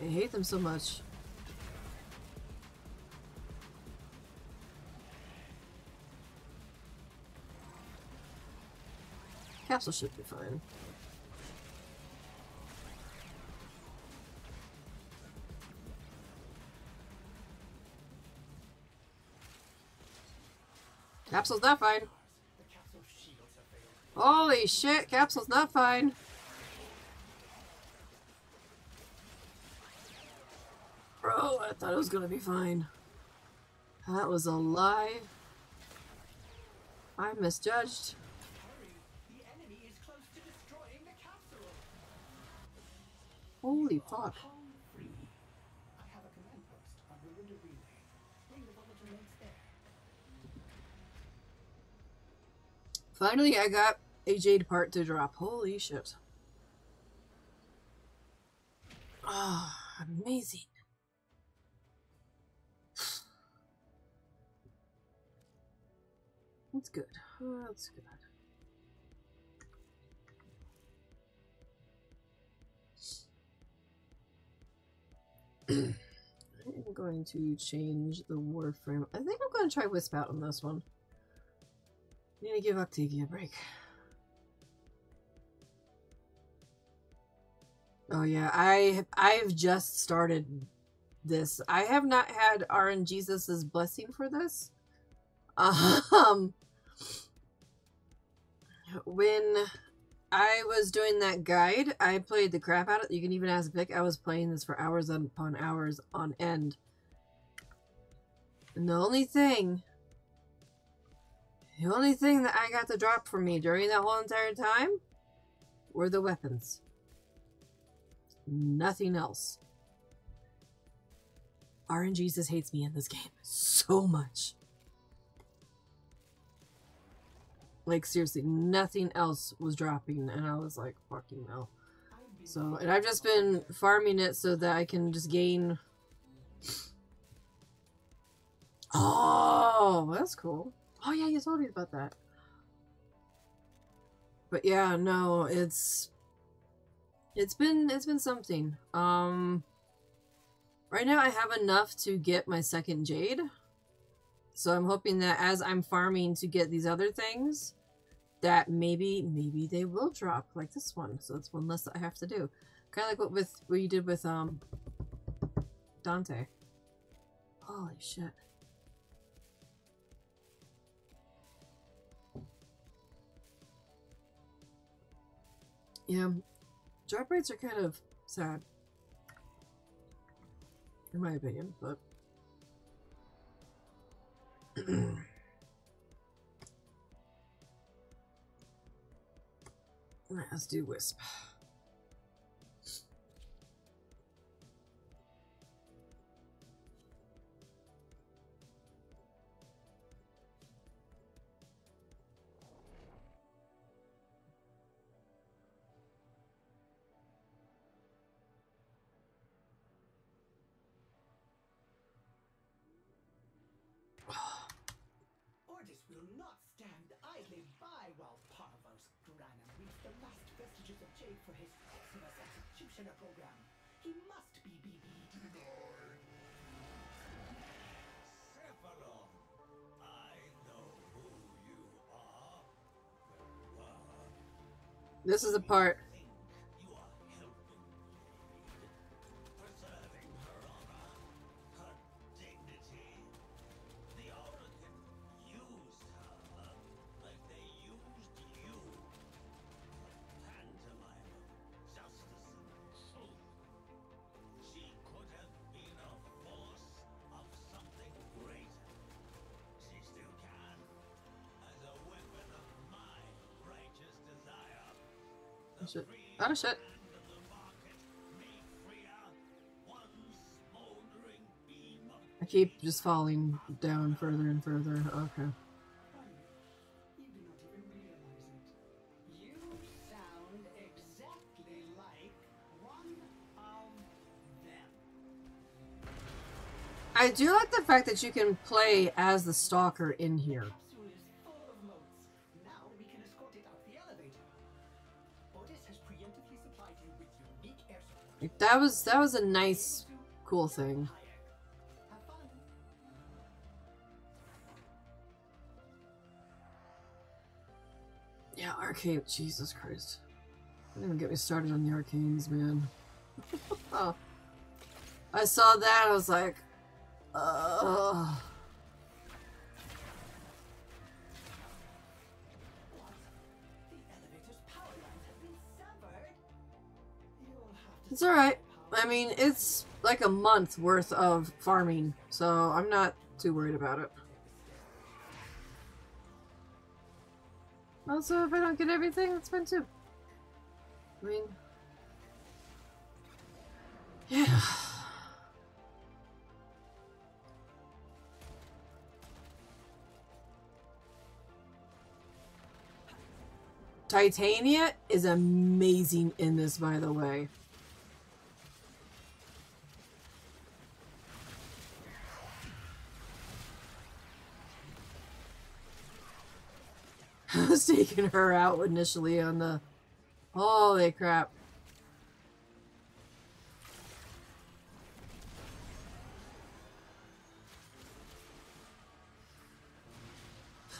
I hate them so much. Capsule should be fine. Capsule's not fine. Holy shit, capsule's not fine. Bro, I thought it was gonna be fine. That was a lie. I misjudged. Links fuck. Finally, I got a jade part to drop. Holy shit. Ah, amazing. [SIGHS] That's good. Oh, That's good. I'm going to change the warframe. I think I'm going to try Wisp out on this one. I'm gonna give Octavia a break. Oh yeah, I I've just started this. I have not had RNGesus's blessing for this. [LAUGHS] Um, when I was doing that guide, I played the crap out of it. You can even ask Vic. I was playing this for hours upon hours on end. And the only thing the only thing that I got to drop for me during that whole entire time were the weapons. Nothing else. RNGesus hates me in this game so much. Like seriously, nothing else was dropping, and I was like, "Fucking no." So, and I've just been farming it so that I can just gain. [GASPS] Oh, that's cool. Oh yeah, you told me about that. But yeah, no, it's it's been it's been something. Um Right now I have enough to get my second jade. So I'm hoping that as I'm farming to get these other things, that maybe maybe they will drop like this one. So it's one less that I have to do. Kind of like what with what you did with um Dante. Holy shit. Yeah, drop rates are kind of sad, in my opinion, but. Let's do Wisp. Vestiges Jade for his Maximus Executioner program. He must be BB. Cephalon, I know who you are. But This is the part. Beam of I keep just falling down further and further. Okay. I do like the fact that you can play as the stalker in here. Like, that was that was a nice, cool thing. Yeah, arcane. Jesus Christ. Don't even get me started on the arcanes, man. [LAUGHS] oh. I saw that. I was like, ugh. It's alright. I mean, it's like a month worth of farming, so I'm not too worried about it. Also, if I don't get everything, that's fine too. I mean, yeah. [SIGHS] Titania is amazing in this, by the way. Her out initially on the. Holy crap.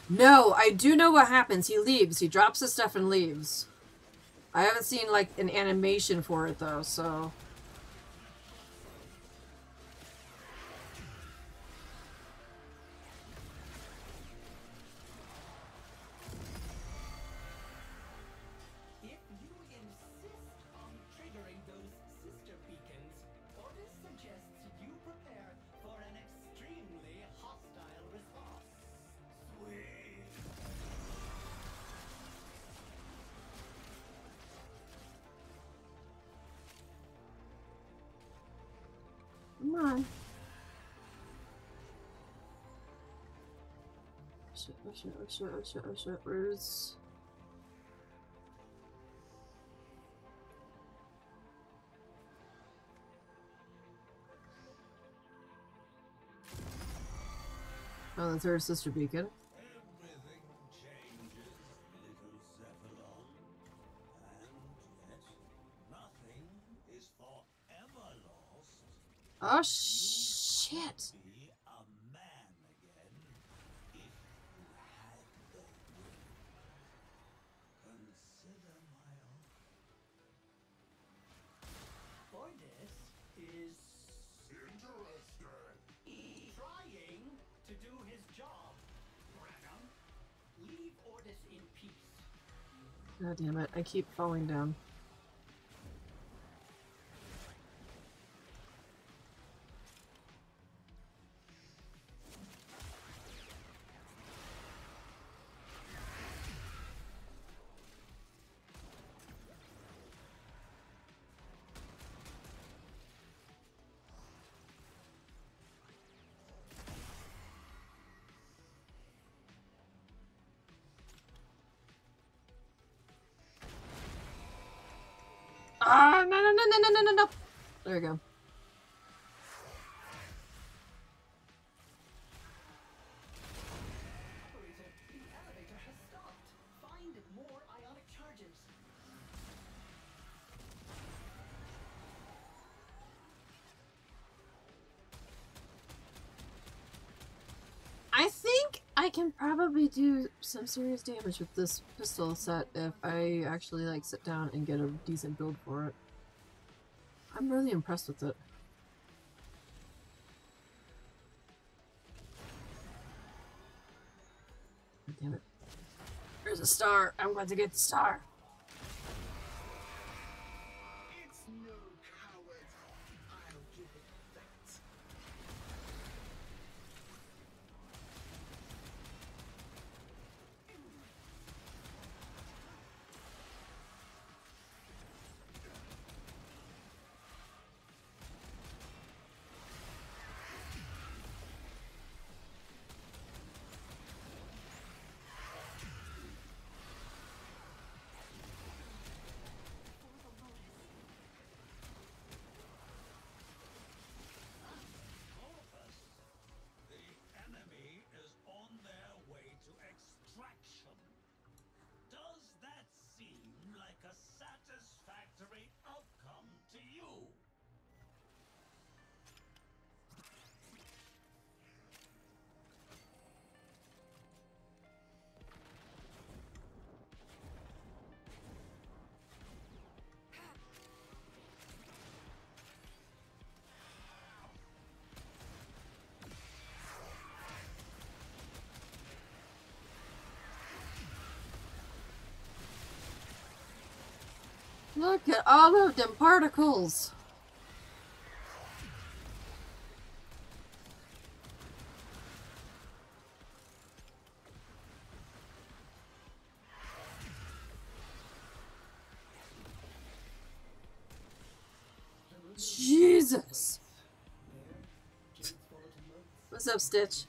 No, I do know what happens. He leaves. He drops his stuff and leaves. I haven't seen like an animation for it though, so. Oh shit, oh shit, where's... Oh, that's her sister beacon. God damn it, I keep falling down. No, no. There we go. I think I can probably do some serious damage with this pistol set if I actually like sit down and get a decent build for it. I'm really impressed with it. Damn it. There's a star. I'm going to get the star. Look at all of them particles. Jesus. What's up, Stitch?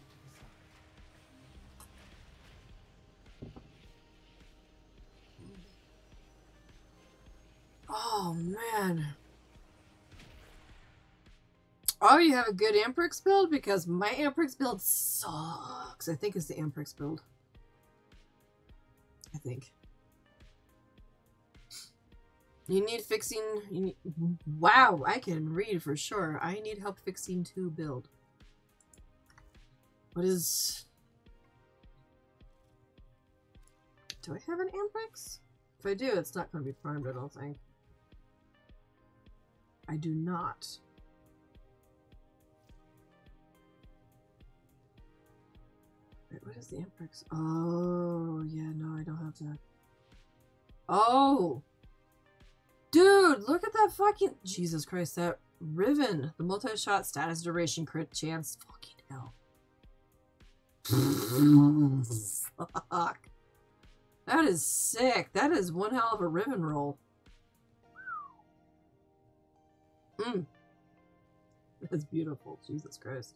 Oh, you have a good Amprex build? Because my Amprex build sucks. I think it's the Amprex build. I think. You need fixing. You need, wow, I can read for sure. I need help fixing to build. What is. Do I have an Amprex? If I do, it's not going to be farmed, I don't think. I do not. Wait, what is the Amprex? Oh, yeah, no, I don't have that. Oh! Dude, look at that fucking. Jesus Christ, that Riven. The multi shot status duration crit chance. Fucking hell. Fuck. That is sick. That is one hell of a Riven roll. Mm. [LAUGHS] That's beautiful. Jesus Christ.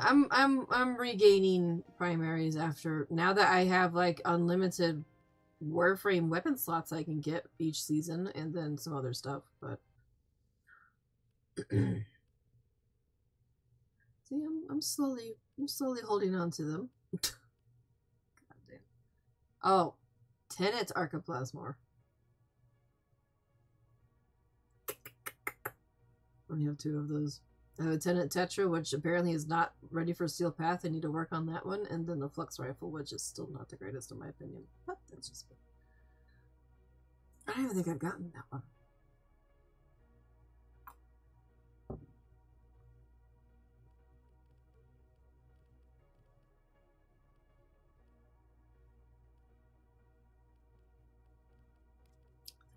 I'm I'm I'm regaining primaries after now that I have like unlimited Warframe weapon slots I can get each season and then some other stuff, but [CLEARS THROAT] See, I'm I'm slowly I'm slowly holding on to them. [LAUGHS] God damn. Oh, Tenet Arca Plasmor. Only have two of those. Uh, I have Tetra, which apparently is not ready for Steel Path. I need to work on that one, and then the Flux Rifle, which is still not the greatest in my opinion. But that's just me. I don't even think I've gotten that one.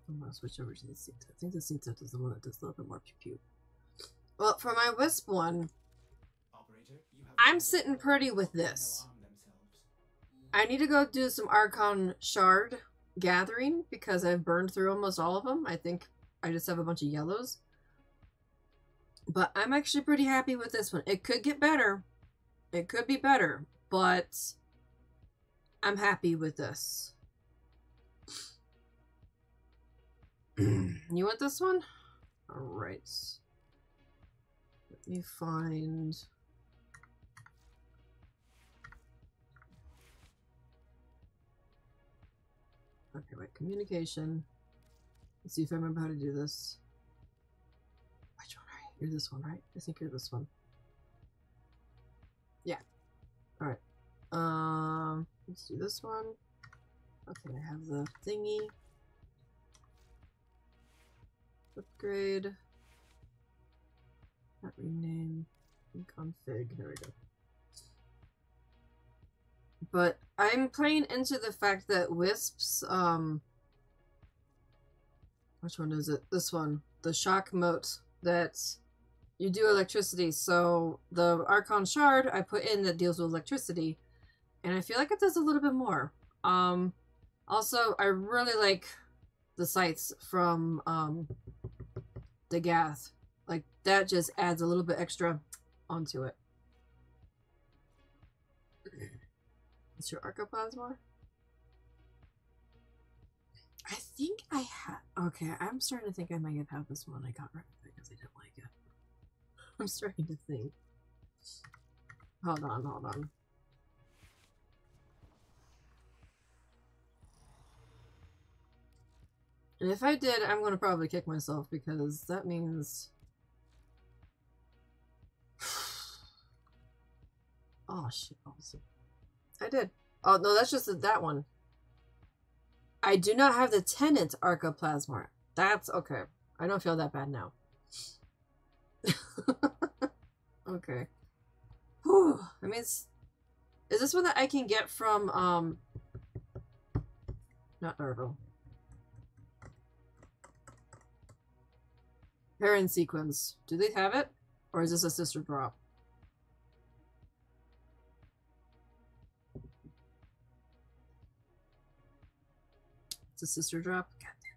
I'm gonna switch over to the seat. I think the set is the one that does a little bit more pew pew. Well, for my wisp one, Operator, I'm sitting pretty with this. I need to go do some Archon shard gathering because I've burned through almost all of them. I think I just have a bunch of yellows. But I'm actually pretty happy with this one. It could get better. It could be better, but I'm happy with this. [CLEARS THROAT] you want this one? Alright. Let me find... Okay, wait, communication. Let's see if I remember how to do this. Which one you? You're this one, right? I think you're this one. Yeah. Alright. Um, let's do this one. Okay, I have the thingy. Upgrade. Not rename. Config. There we go. But I'm playing into the fact that Wisps, um, which one is it? This one, the shock moat that you do electricity. So the Archon shard I put in that deals with electricity, and I feel like it does a little bit more. Um, also, I really like the sights from um, the Gath. That just adds a little bit extra onto it. What's your Arca Plasmor? I think I have. Okay, I'm starting to think I might have had this one. I got rid of it because I didn't like it. [LAUGHS] I'm starting to think. Hold on, hold on. And if I did, I'm gonna probably kick myself because that means. Oh shit! I did. Oh no, that's just that one. I do not have the Tenet Arca Plasmor. That's okay. I don't feel that bad now. [LAUGHS] okay. Whew. I mean, is this one that I can get from um? Not Darvo. Heron sequence. Do they have it, or is this a sister drop? It's a sister drop? God damn.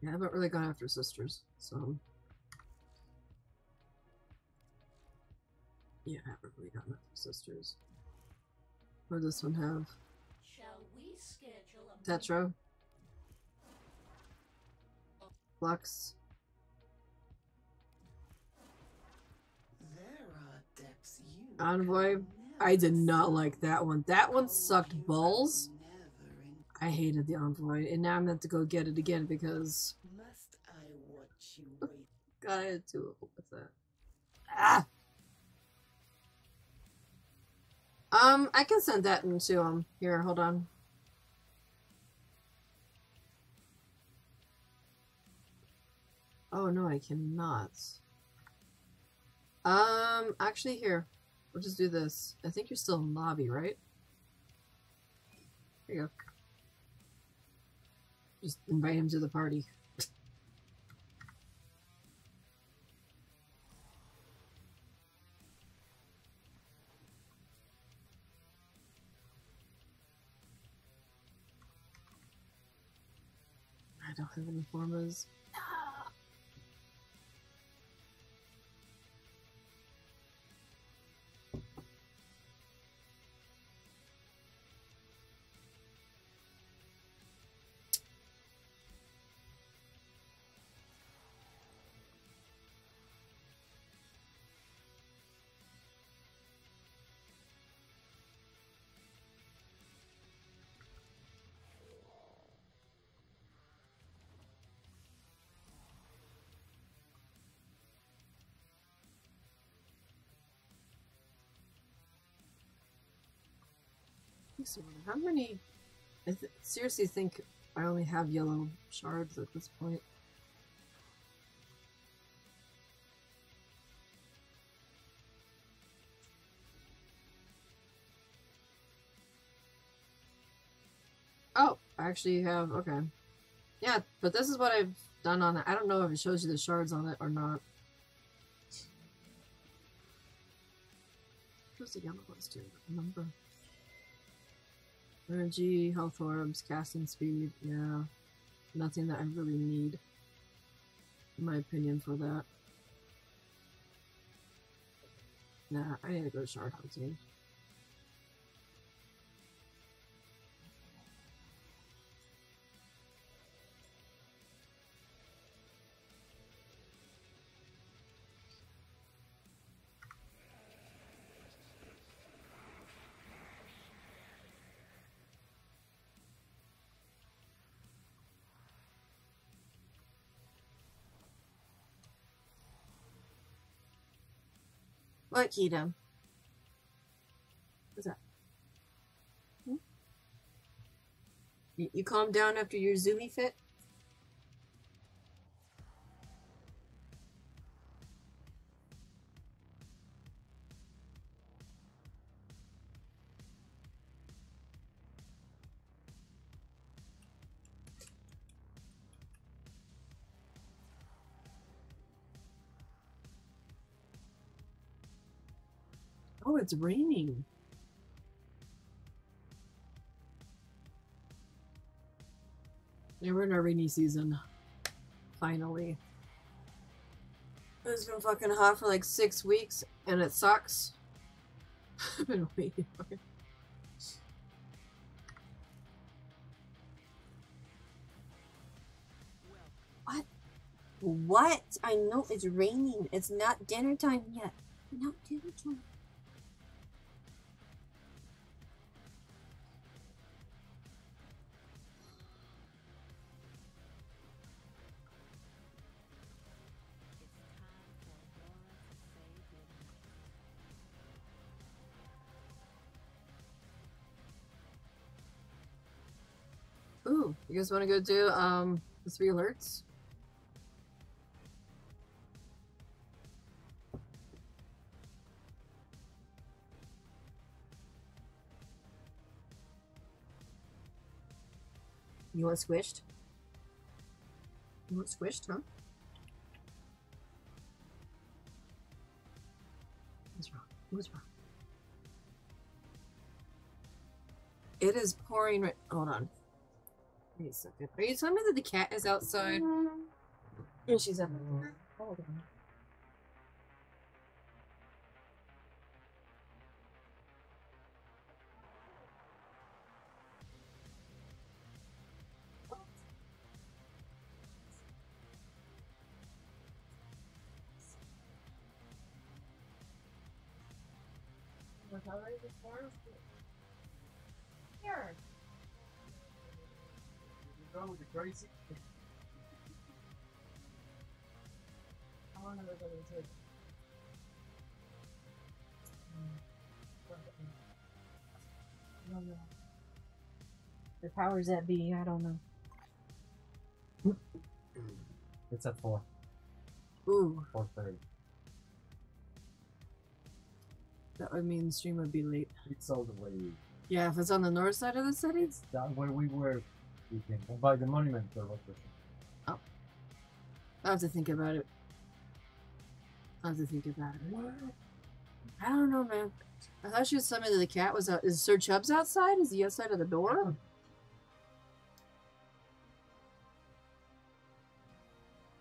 Yeah, I haven't really gone after sisters, so. Yeah, I haven't really gone after sisters. What does this one have? Shall we schedule a Tetra. Flux. There are depths Envoy. I did not like that one. That one sucked balls. Are never in- I hated the Envoy, and now I'm going to go get it again because Must I watch you [LAUGHS] wait? God, I had two. What's that? Ah! Um, I can send that into him. Here, hold on. Oh, no, I cannot. Um, actually, here. We'll just do this. I think you're still in lobby, right? Here you go. Just invite him to the party. I don't have any formas. How many? I seriously think I only have yellow shards at this point. Oh, I actually have okay. Yeah, but this is what I've done on it. I don't know if it shows you the shards on it or not. What's the yellow ones do? Remember? Energy, health orbs, casting speed. Yeah, nothing that I really need, in my opinion, for that. Nah, I need to go shard hunting. What, Keto? What's that? Hmm? You, you calm down after your zoomy fit? It's raining. Yeah, we're in our rainy season. Finally. It's been fucking hot for like six weeks, and it sucks. [LAUGHS] I've been waiting for it. What? What? I know it's raining. It's not dinner time yet. Not dinner time. You guys want to go do um the three alerts? You want squished? You want squished, huh? What's wrong? What's wrong? It is pouring. Hold on. Wait a second. Are you telling me that the cat is outside? And she's up. Hold on. Here. Crazy. How long are they going to take? I don't know. The powers that be, I don't know. [CLEARS THROAT] It's at four. Ooh, Four thirty. that would mean the stream would be late. It's all the way Yeah, if it's on the north side of the city, It's down where we were. We can by the monument or what was it? I have to think about it. I have to think about it. I don't know, man. I thought she was telling me that the cat was out. Is Sir Chubbs outside? Is he outside of the door?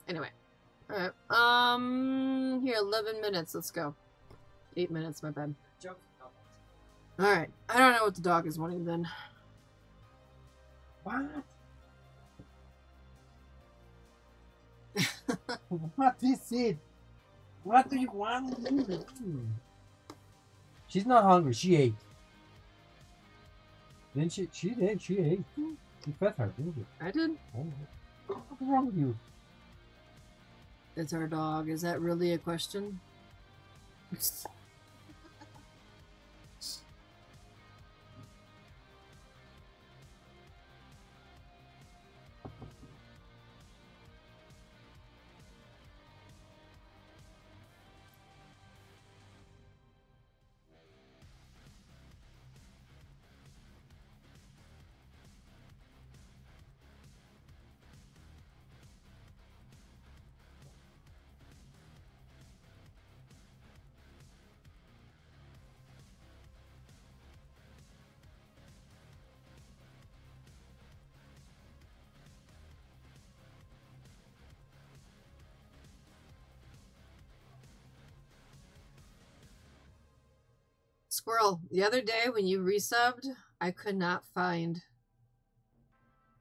Anyway. Alright. Um, here, 11 minutes. Let's go. 8 minutes, my bad. Alright. I don't know what the dog is wanting then. What? [LAUGHS] what is it? What do you want? She's not hungry. She ate. Didn't she? She did. She ate. You fed her, didn't you? I did. What's wrong with you? It's our dog. Is that really a question? [LAUGHS] Squirrel, the other day when you resubbed, I could not find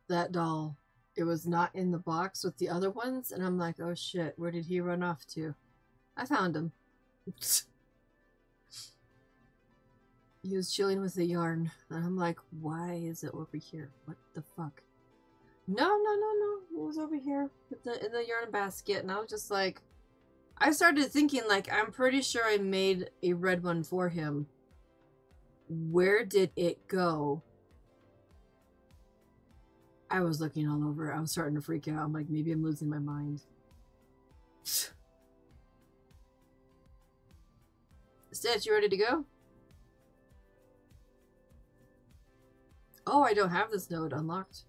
that doll. It was not in the box with the other ones, and I'm like, oh shit, where did he run off to? I found him. [LAUGHS] he was chilling with the yarn, and I'm like, why is it over here? What the fuck? No, no, no, no. It was over here the in the yarn basket, and I was just like, I started thinking like, I'm pretty sure I made a red one for him. Where did it go? I was looking all over. I was starting to freak out. I'm like, maybe I'm losing my mind. [SIGHS] Stitch, you ready to go? Oh, I don't have this node unlocked.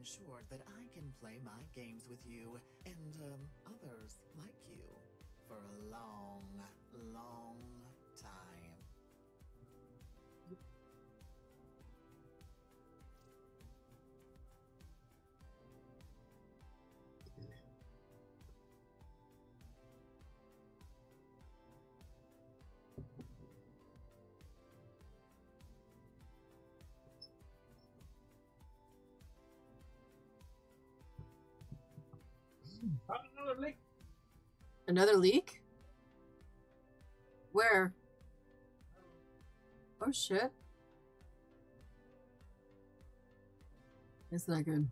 Ensured that I can play my games with you and um, others like you for a long, long another leak. Another leak? Where? Oh shit. It's not good.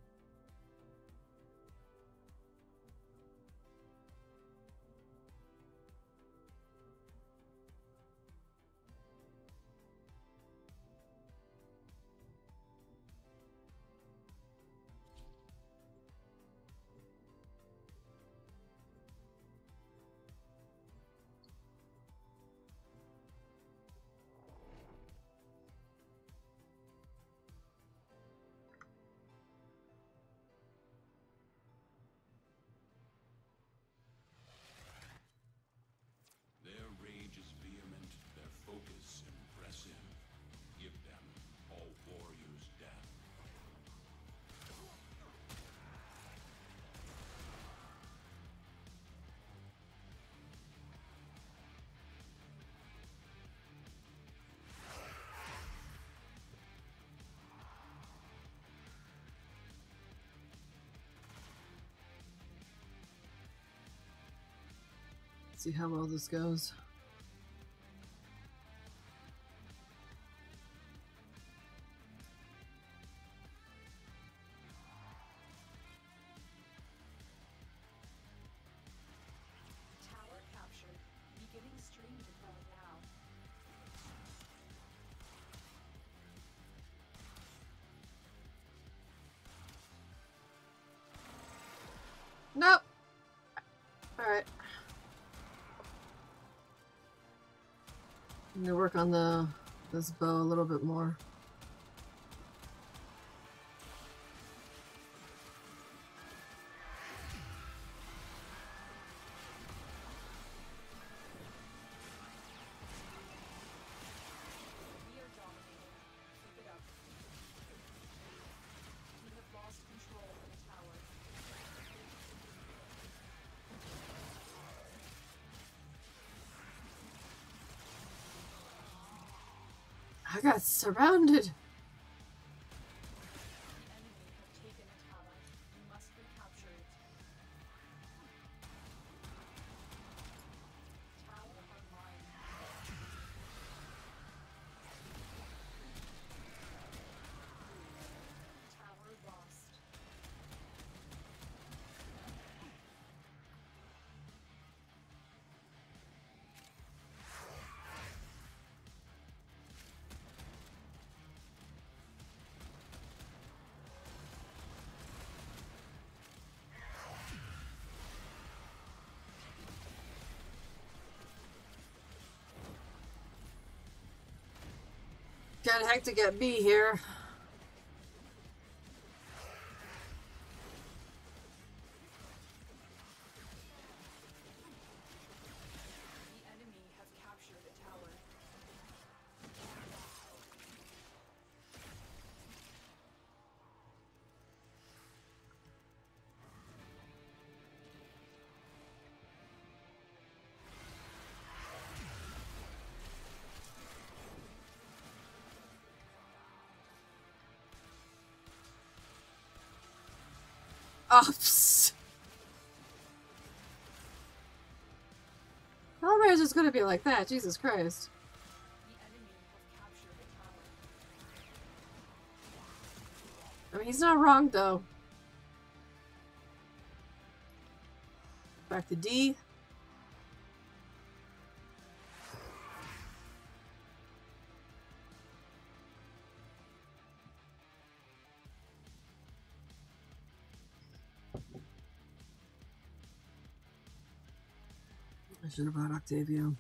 See how well this goes. I'm gonna work on the this bow a little bit more. I got surrounded. Kind of hectic at B here. Oh, psst. How am I just gonna be like that? Jesus Christ. I mean, he's not wrong, though. Back to D. Have brought Octavia.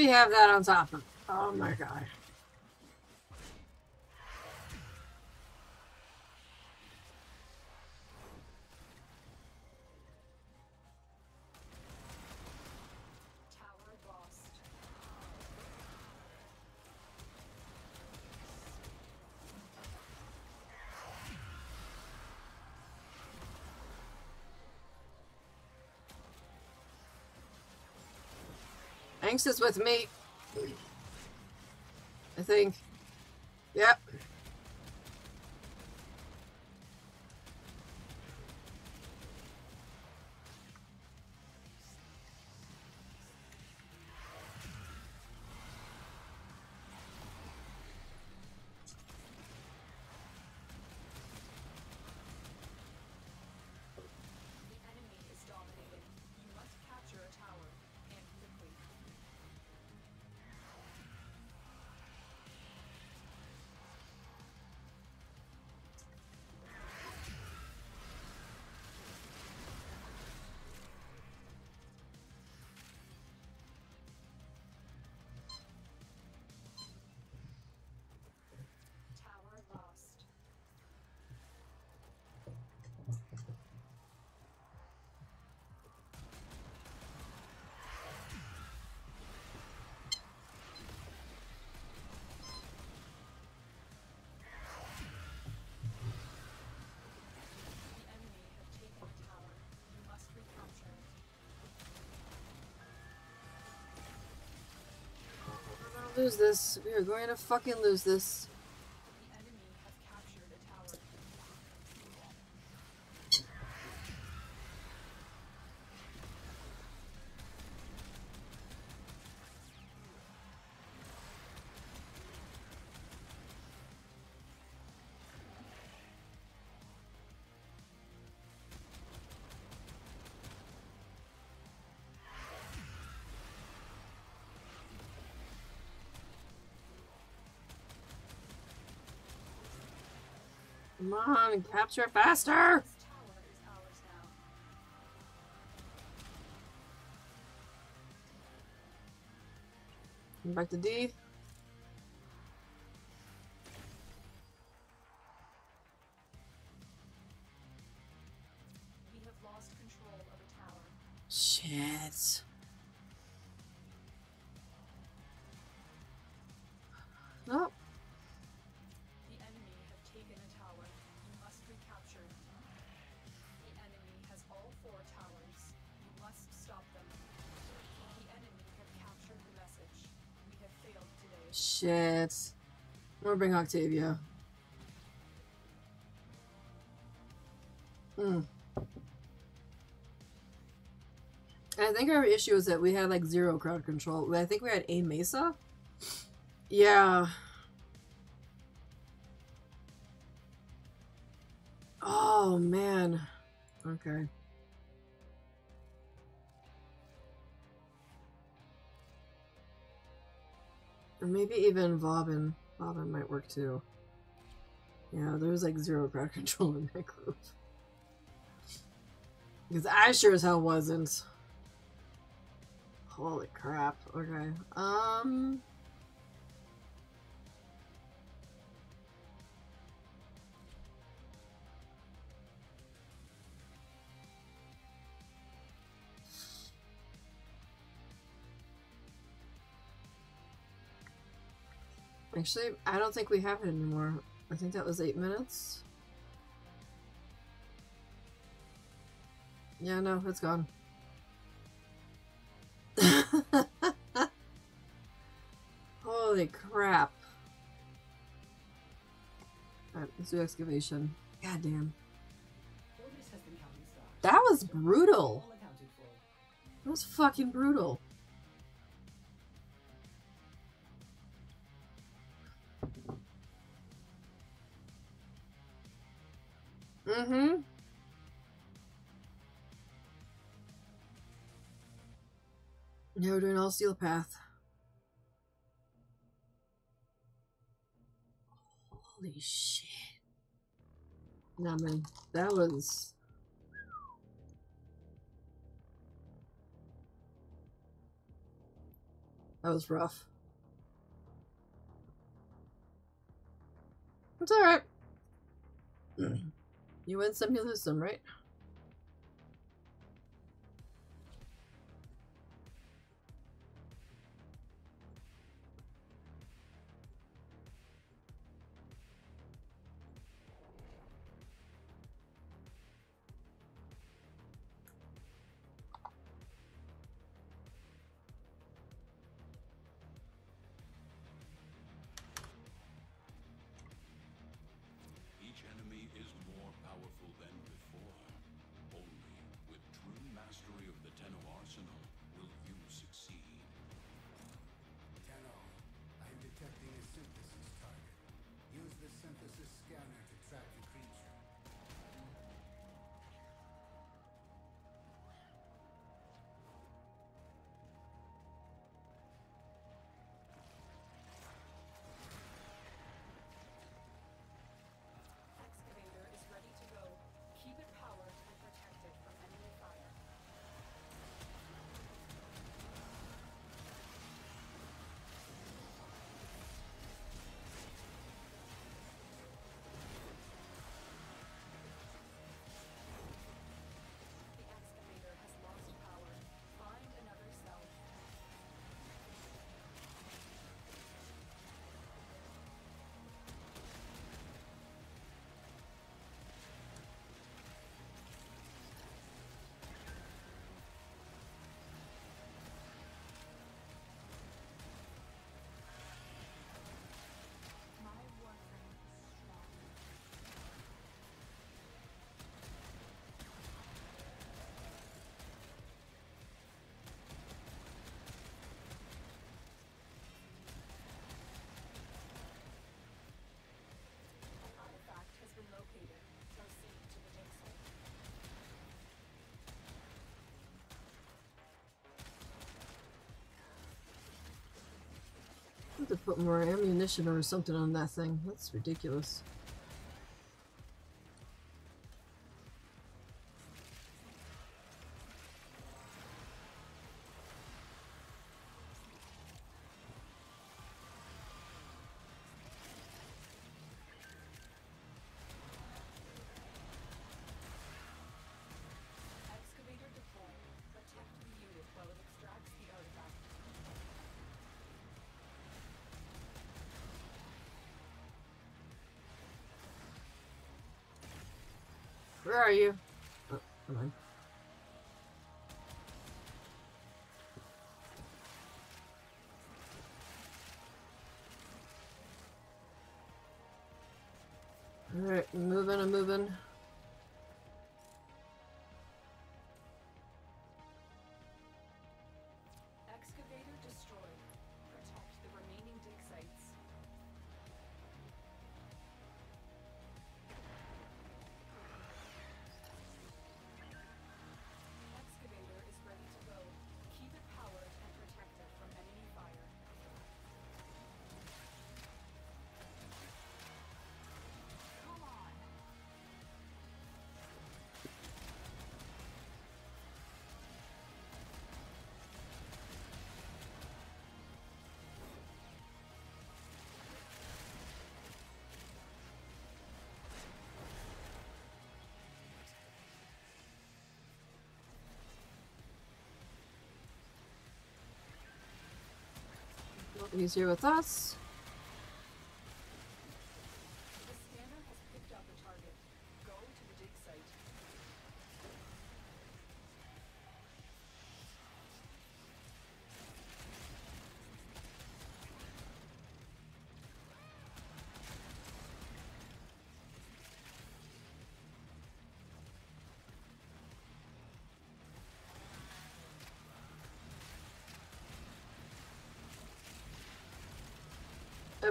We have that on top of. it. Oh my god. Angst is with me. I think. Yep. Lose this. We are going to fucking lose this. Come on, capture faster! Back to D. shit. I'm gonna bring Octavia. Hmm. I think our issue is that we had like zero crowd control. I think we had a Mesa. Yeah. Oh man. Okay. Or maybe even Vauban. Vauban might work too. Yeah, there was like zero crowd [LAUGHS] control in that group. Because I sure as hell wasn't. Holy crap. Okay. Um. Actually, I don't think we have it anymore. I think that was eight minutes. Yeah, no, it's gone. [LAUGHS] Holy crap. Alright, let's do excavation. God damn. Otis has been counting stars. That was brutal. That was fucking brutal. Mm-hmm. Now we're doing all steel path. Holy shit. Nah, man, that was. That was rough. It's alright. [CLEARS THROAT] You win some, you lose some, right? Have to put more ammunition or something on that thing. That's ridiculous. are you? Alright, moving, I'm moving. He's here with us.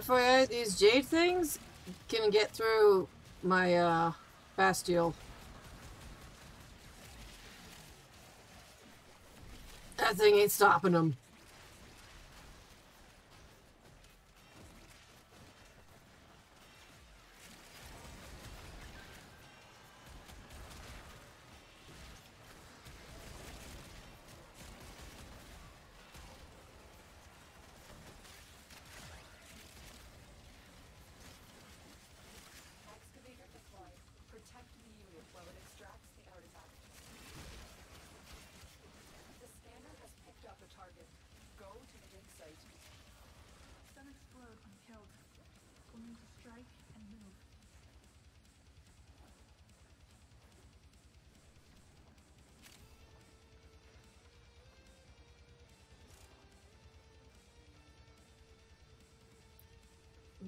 FYI, these jade things can get through my uh, bastille. That thing ain't stopping them.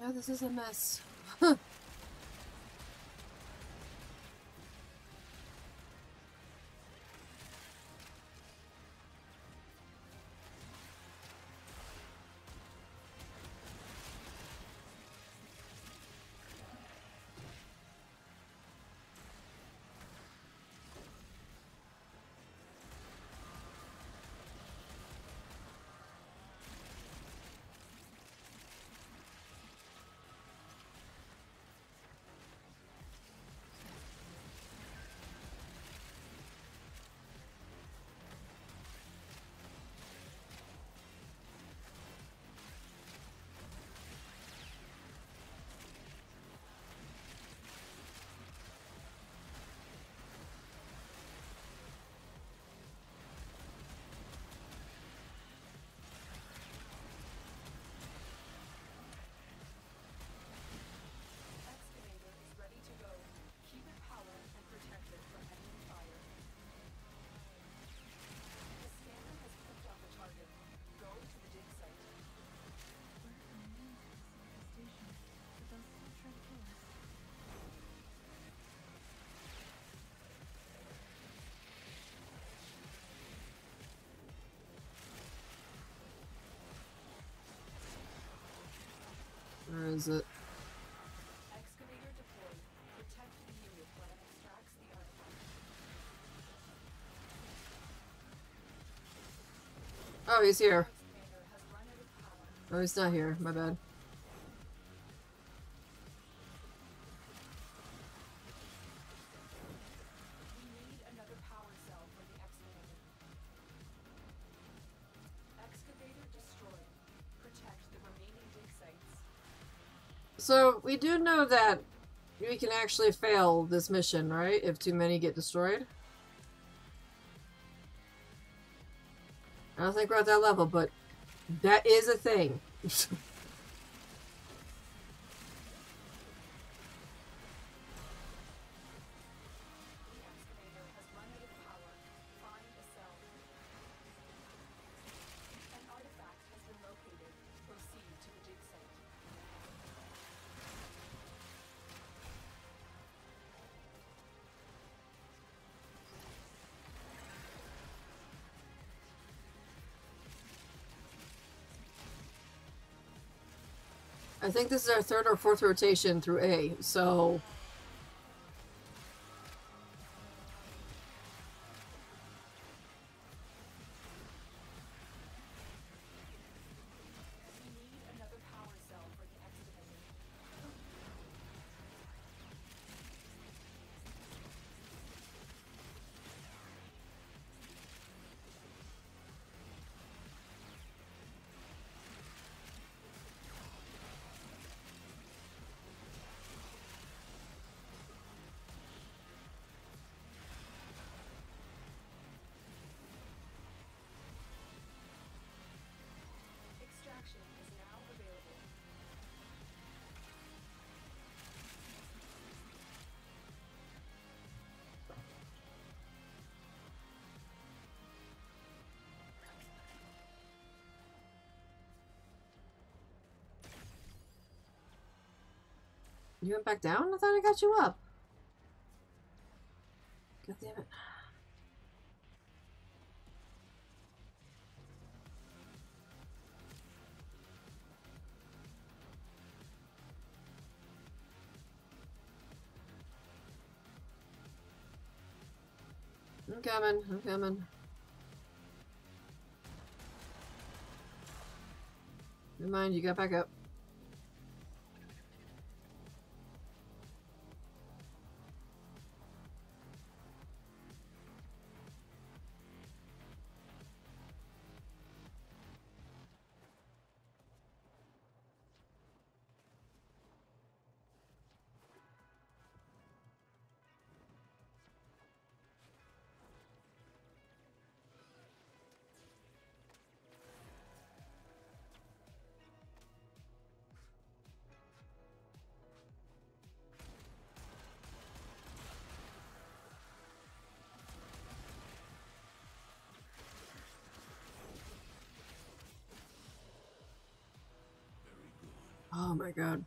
No, this is a mess. Protect the unit while it extracts the artifact. Oh, he's here. Excavator has run out of power. Oh, he's not here. My bad. We do know that we can actually fail this mission, right? If too many get destroyed. I don't think we're at that level, but that is a thing. [LAUGHS] I think this is our third or fourth rotation through A, so you went back down? I thought I got you up. God damn it. I'm coming, I'm coming. Never mind, you got back up. God.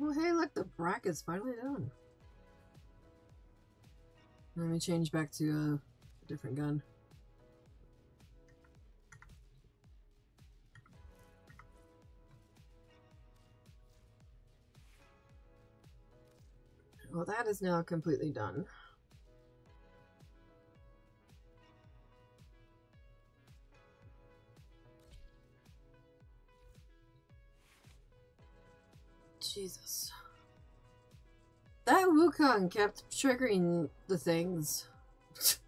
Oh hey, look, the bracket's finally done. Let me change back to uh, a different gun. That is now completely done. Jesus. That Wukong kept triggering the things. [LAUGHS]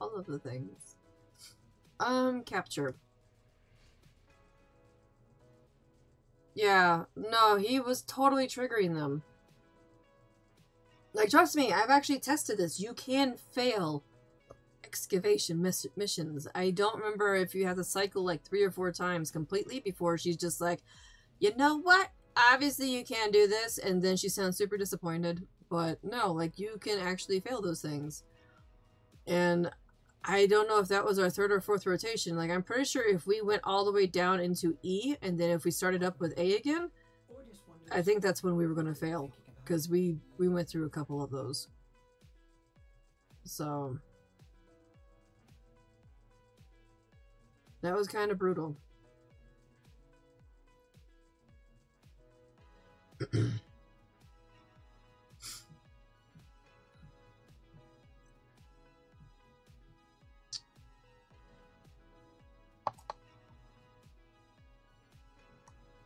All of the things. Um, capture. Yeah, no, he was totally triggering them. Like, trust me, I've actually tested this. You can fail excavation miss- missions. I don't remember if you have to cycle like three or four times completely before she's just like, you know what? Obviously, you can't do this. And then she sounds super disappointed. But no, like, you can actually fail those things. And I don't know if that was our third or fourth rotation. Like, I'm pretty sure if we went all the way down into E and then if we started up with A again, I think that's when we were going to fail. Because we we went through a couple of those. So that was kind of brutal. [CLEARS THROAT]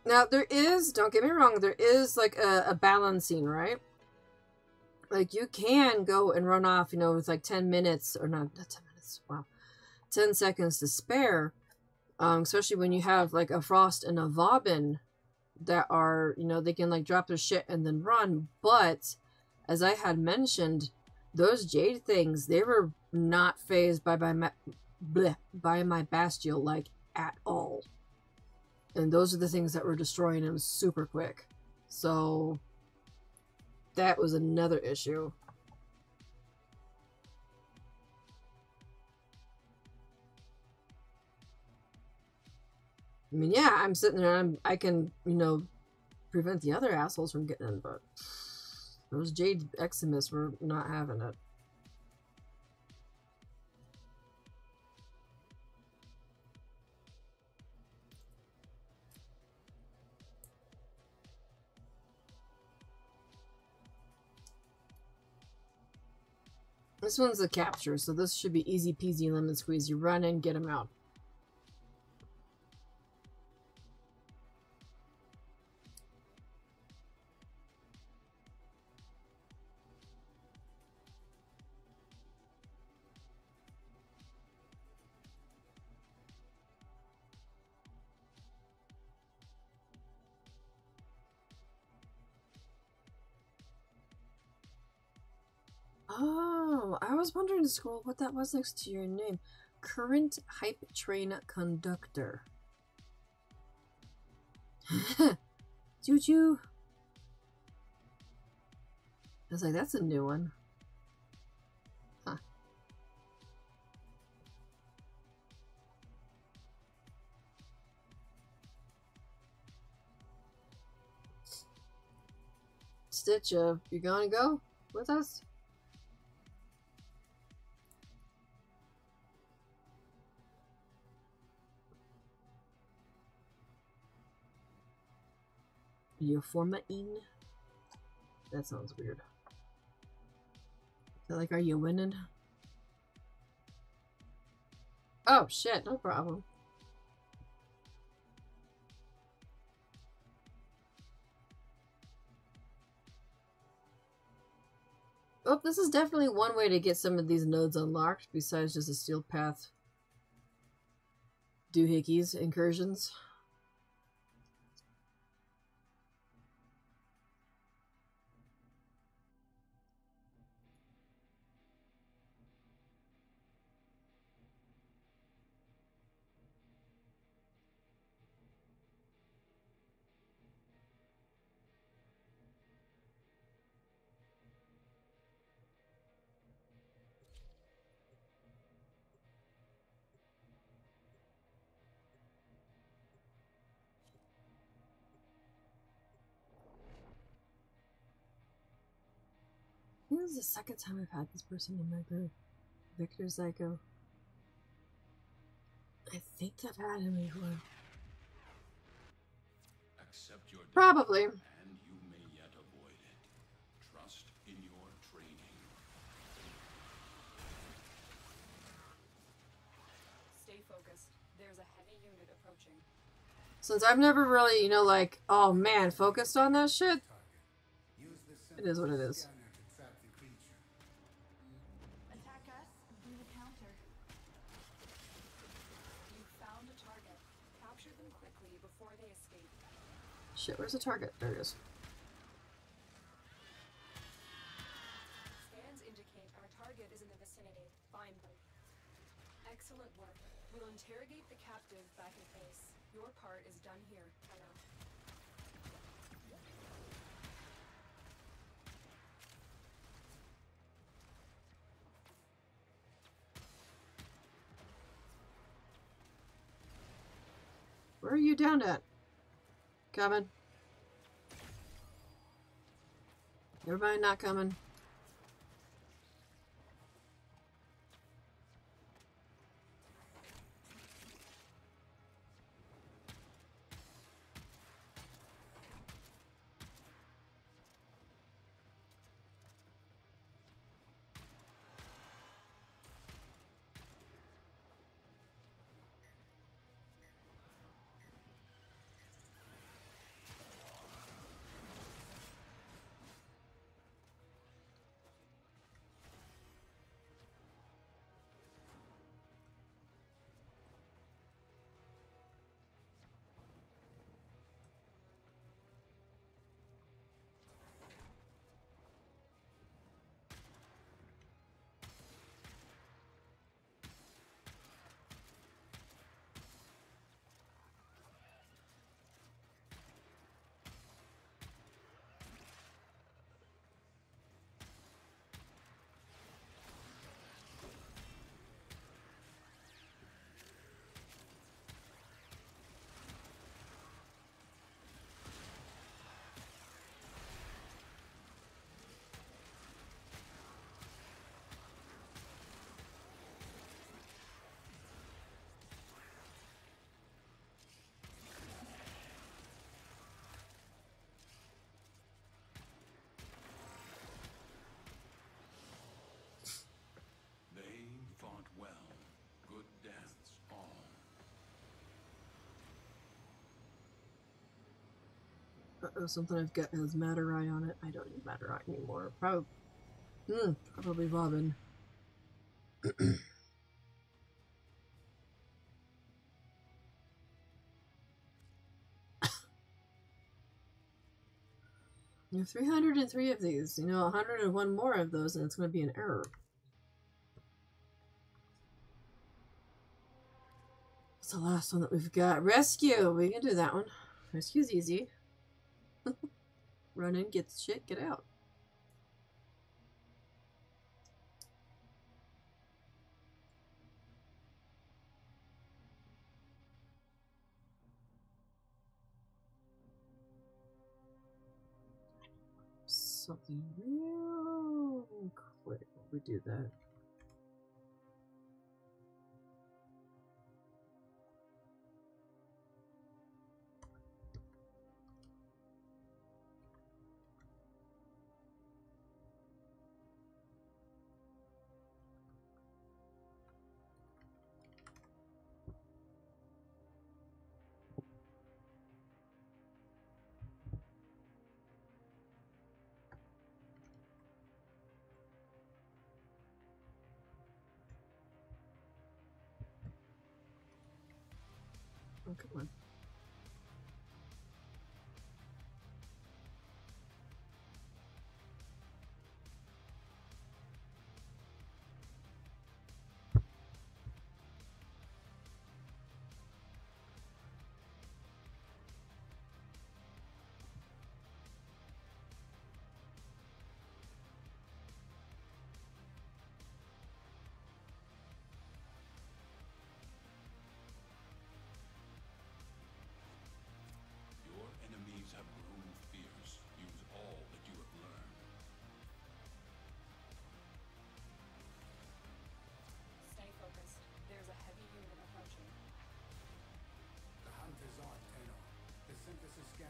Now there is, don't get me wrong, there is like a, a balancing, right? Like you can go and run off, you know, with like ten minutes or not, not ten minutes. Wow, ten seconds to spare. Um, especially when you have like a frost and a Vauban that are, you know, they can like drop their shit and then run. But as I had mentioned, those jade things, they were not phased by my bleh, by my Bastille like at all and those are the things that were destroying him super quick. So that was another issue. I mean, yeah, I'm sitting there. I'm, I can, you know, prevent the other assholes from getting in, but those Jade Eximus were not having it. This one's a capture, so this should be easy peasy lemon squeeze. You run in, get him out. Was wondering, Scroll, what that was next to your name. Current Hype Train Conductor. [LAUGHS] Choo-choo. I was like, that's a new one. Huh. Stitch, uh, you gonna go with us? Euphormine? That sounds weird. Like, are you winning? Oh shit, no problem. Oh, this is definitely one way to get some of these nodes unlocked besides just a steel path doohickeys incursions. Is the second time I've had this person in my group. Victor Zyko. Oh, I think I've had him before. Accept your Probably. and you may yet avoid it. Trust in your training. Stay focused. There's a heavy unit approaching. Since I've never really, you know, like, oh man, focused on that shit. It is what it is. scanner to trap the creature. Attack us, do the counter. You found a target. Capture them quickly before they escape. Shit, where's the target? There it is. Scans indicate our target is in the vicinity. Find them. Excellent work. We'll interrogate the captive back in base. Your part is done here. Tenno. Where are you down at? Coming. Everybody not coming. Uh-oh, something I've got has Madurai on it. I don't need Madurai anymore. Probably, mm, probably Robin. You [COUGHS] have 303 of these. You know, 101 more of those, and it's going to be an error. What's the last one that we've got? Rescue! We can do that one. Rescue's easy. Run in, get the shit, get out. Something real quick. We do that.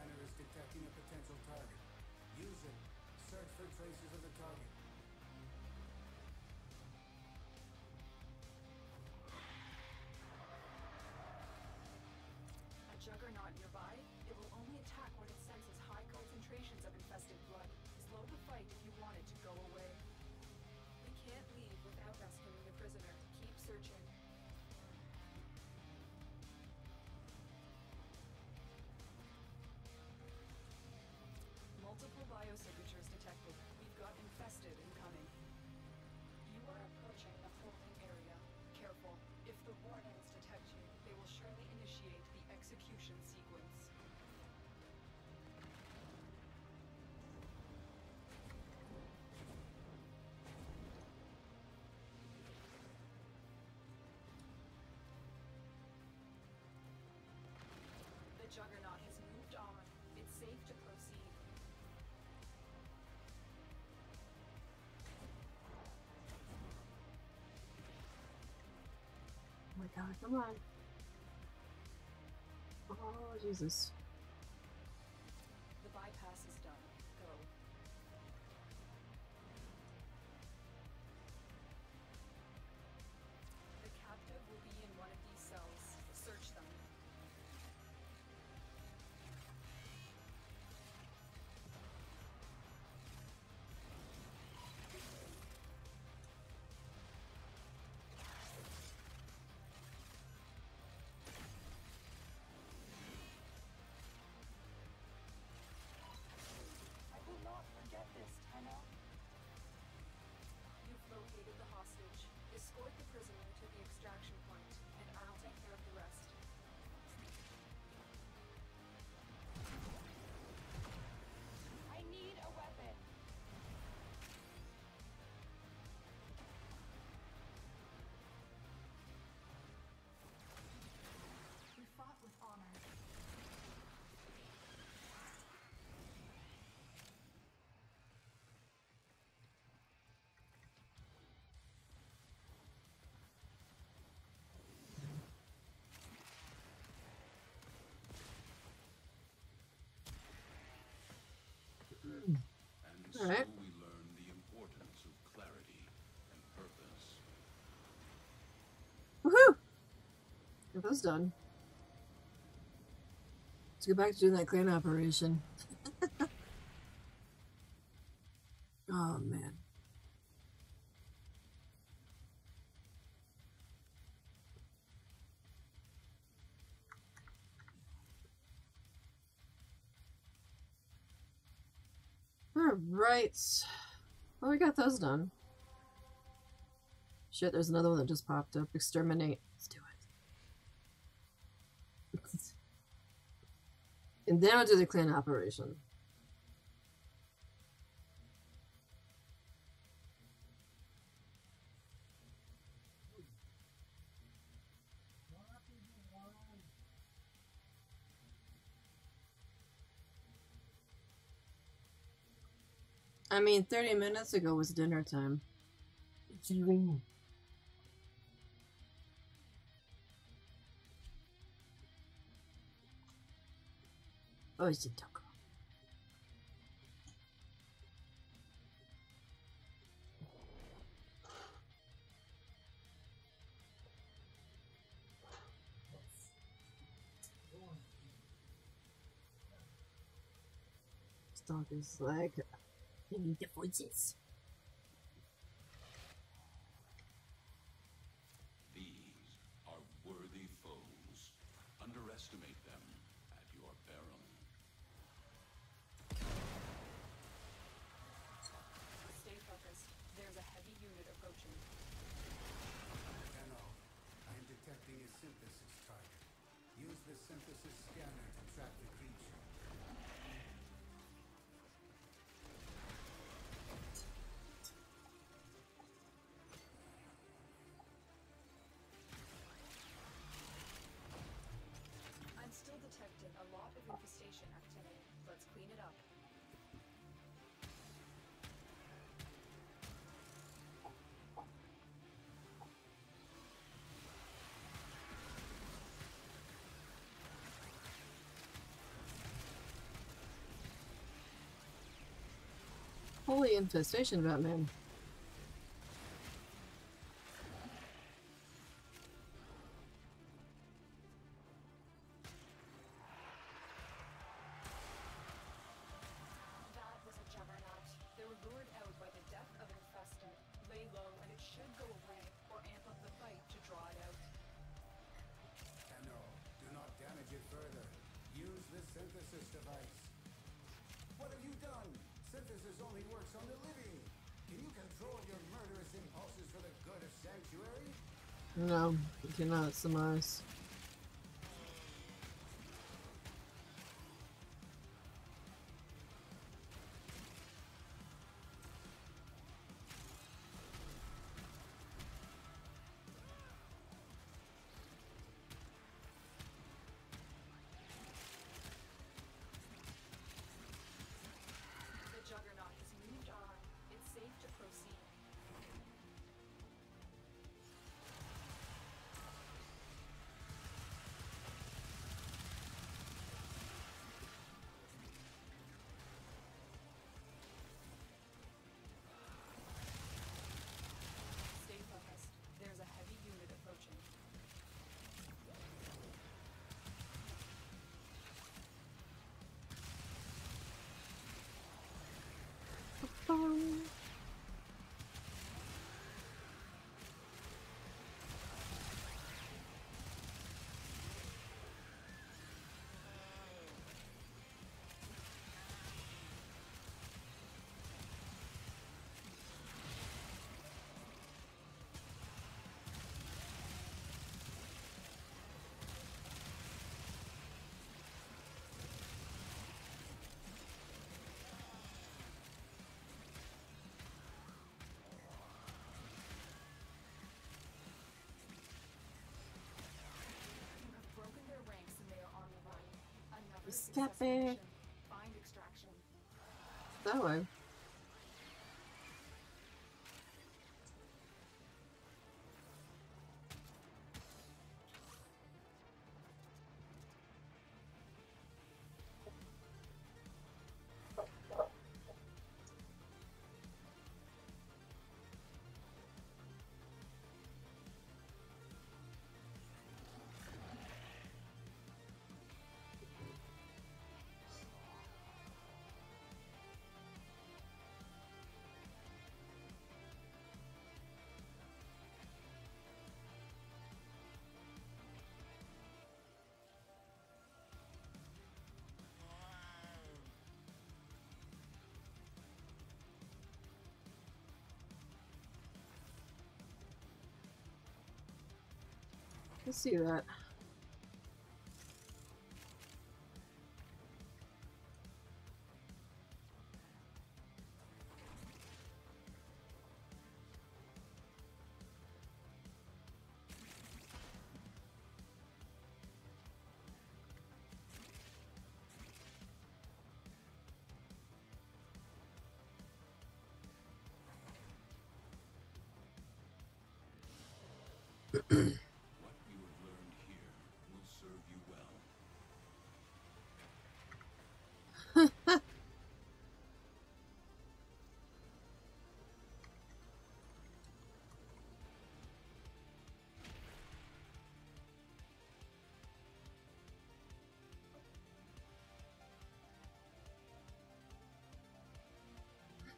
Scanner is detecting a potential target. Use it. Search for traces of the target. God, come on. Oh, Jesus. All right. Woohoo! That was done. Let's go back to doing that clan operation. those done. Shit, there's another one that just popped up. Exterminate. Let's do it. [LAUGHS] and then I'll do the clan operation. I mean, 30 minutes ago was dinner time. It's raining. Oh, it's a taco. This dog is like o Inter foi holy infestation Batman! cannot surmise. Find extraction. I see that.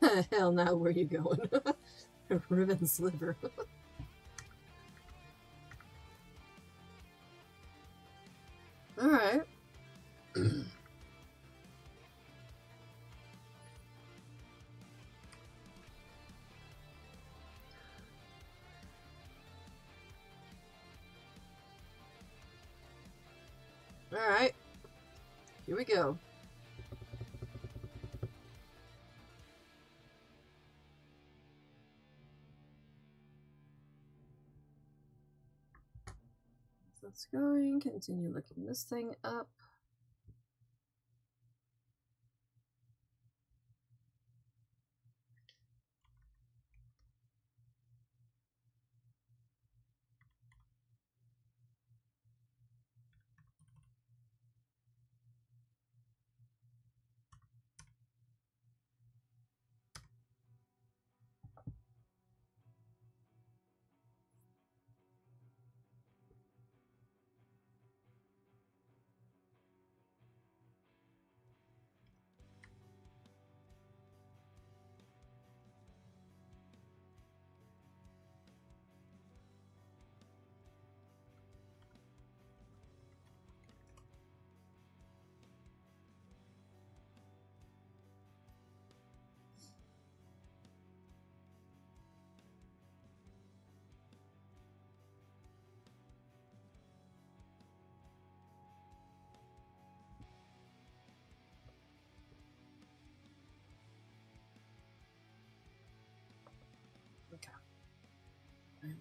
[LAUGHS] Hell now, where you going? [LAUGHS] Riven sliver. [LAUGHS] Alright. [CLEARS THROAT] Alright. Here we go. That's going. Continue looking this thing up.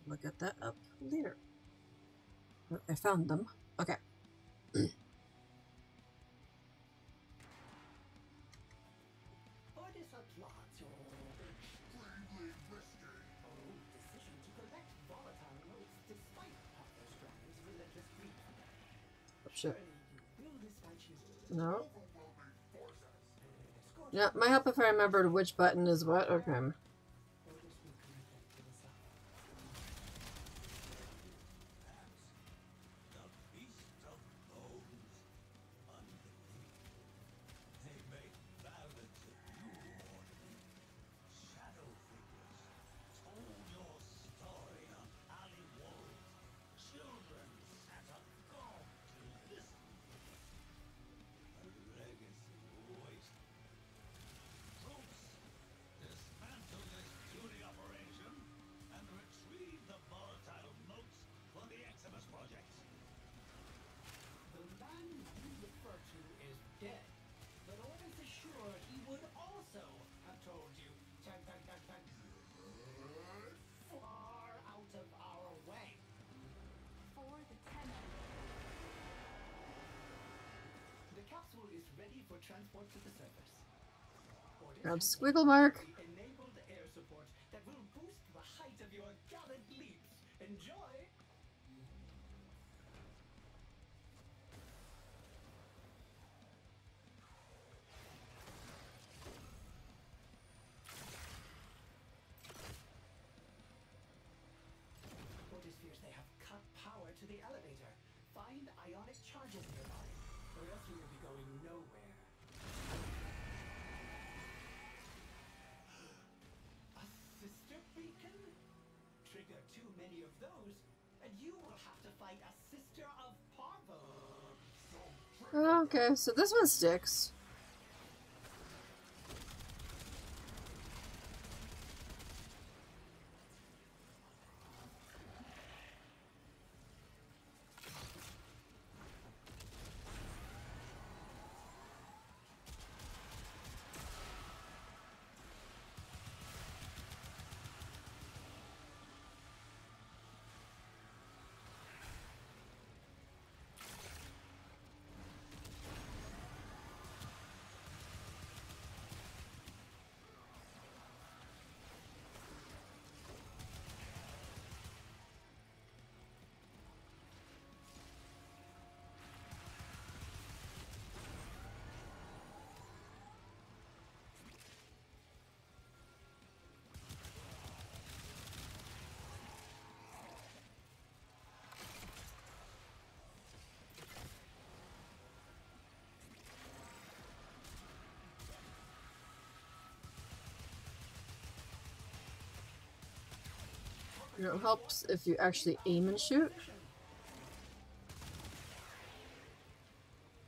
Look at that up later. I found them. Okay. Oh. Will? No. Yeah, might help if I remembered which button is what. Okay. For transport to the surface. Grab squiggle mark. enabled air support that will boost the height of your gallant leaps. Enjoy! Many of those, and you will have to fight a sister of Parvo. Okay, so this one sticks. You know, it helps if you actually aim and shoot.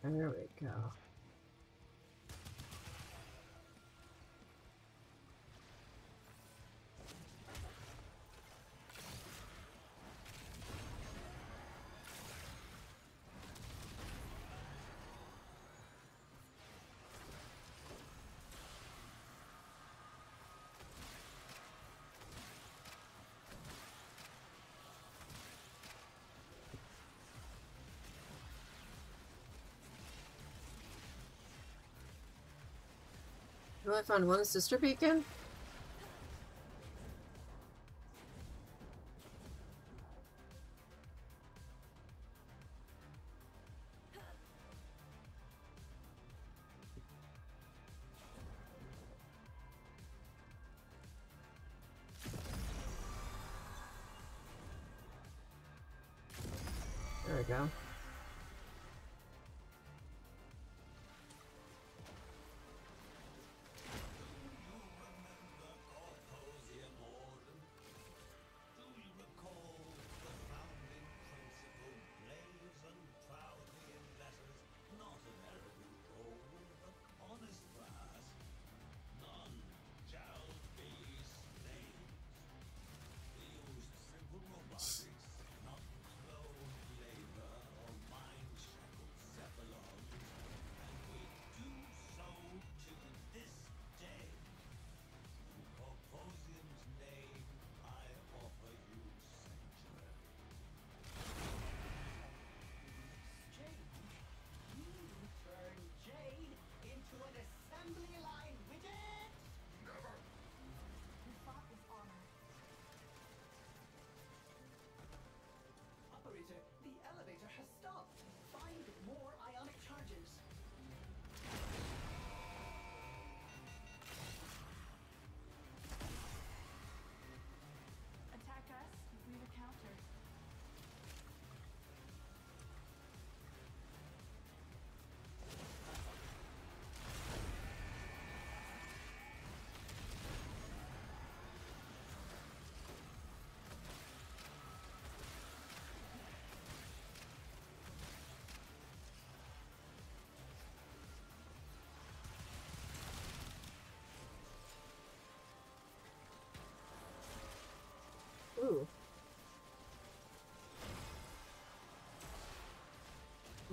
There we go. I only found one sister beacon.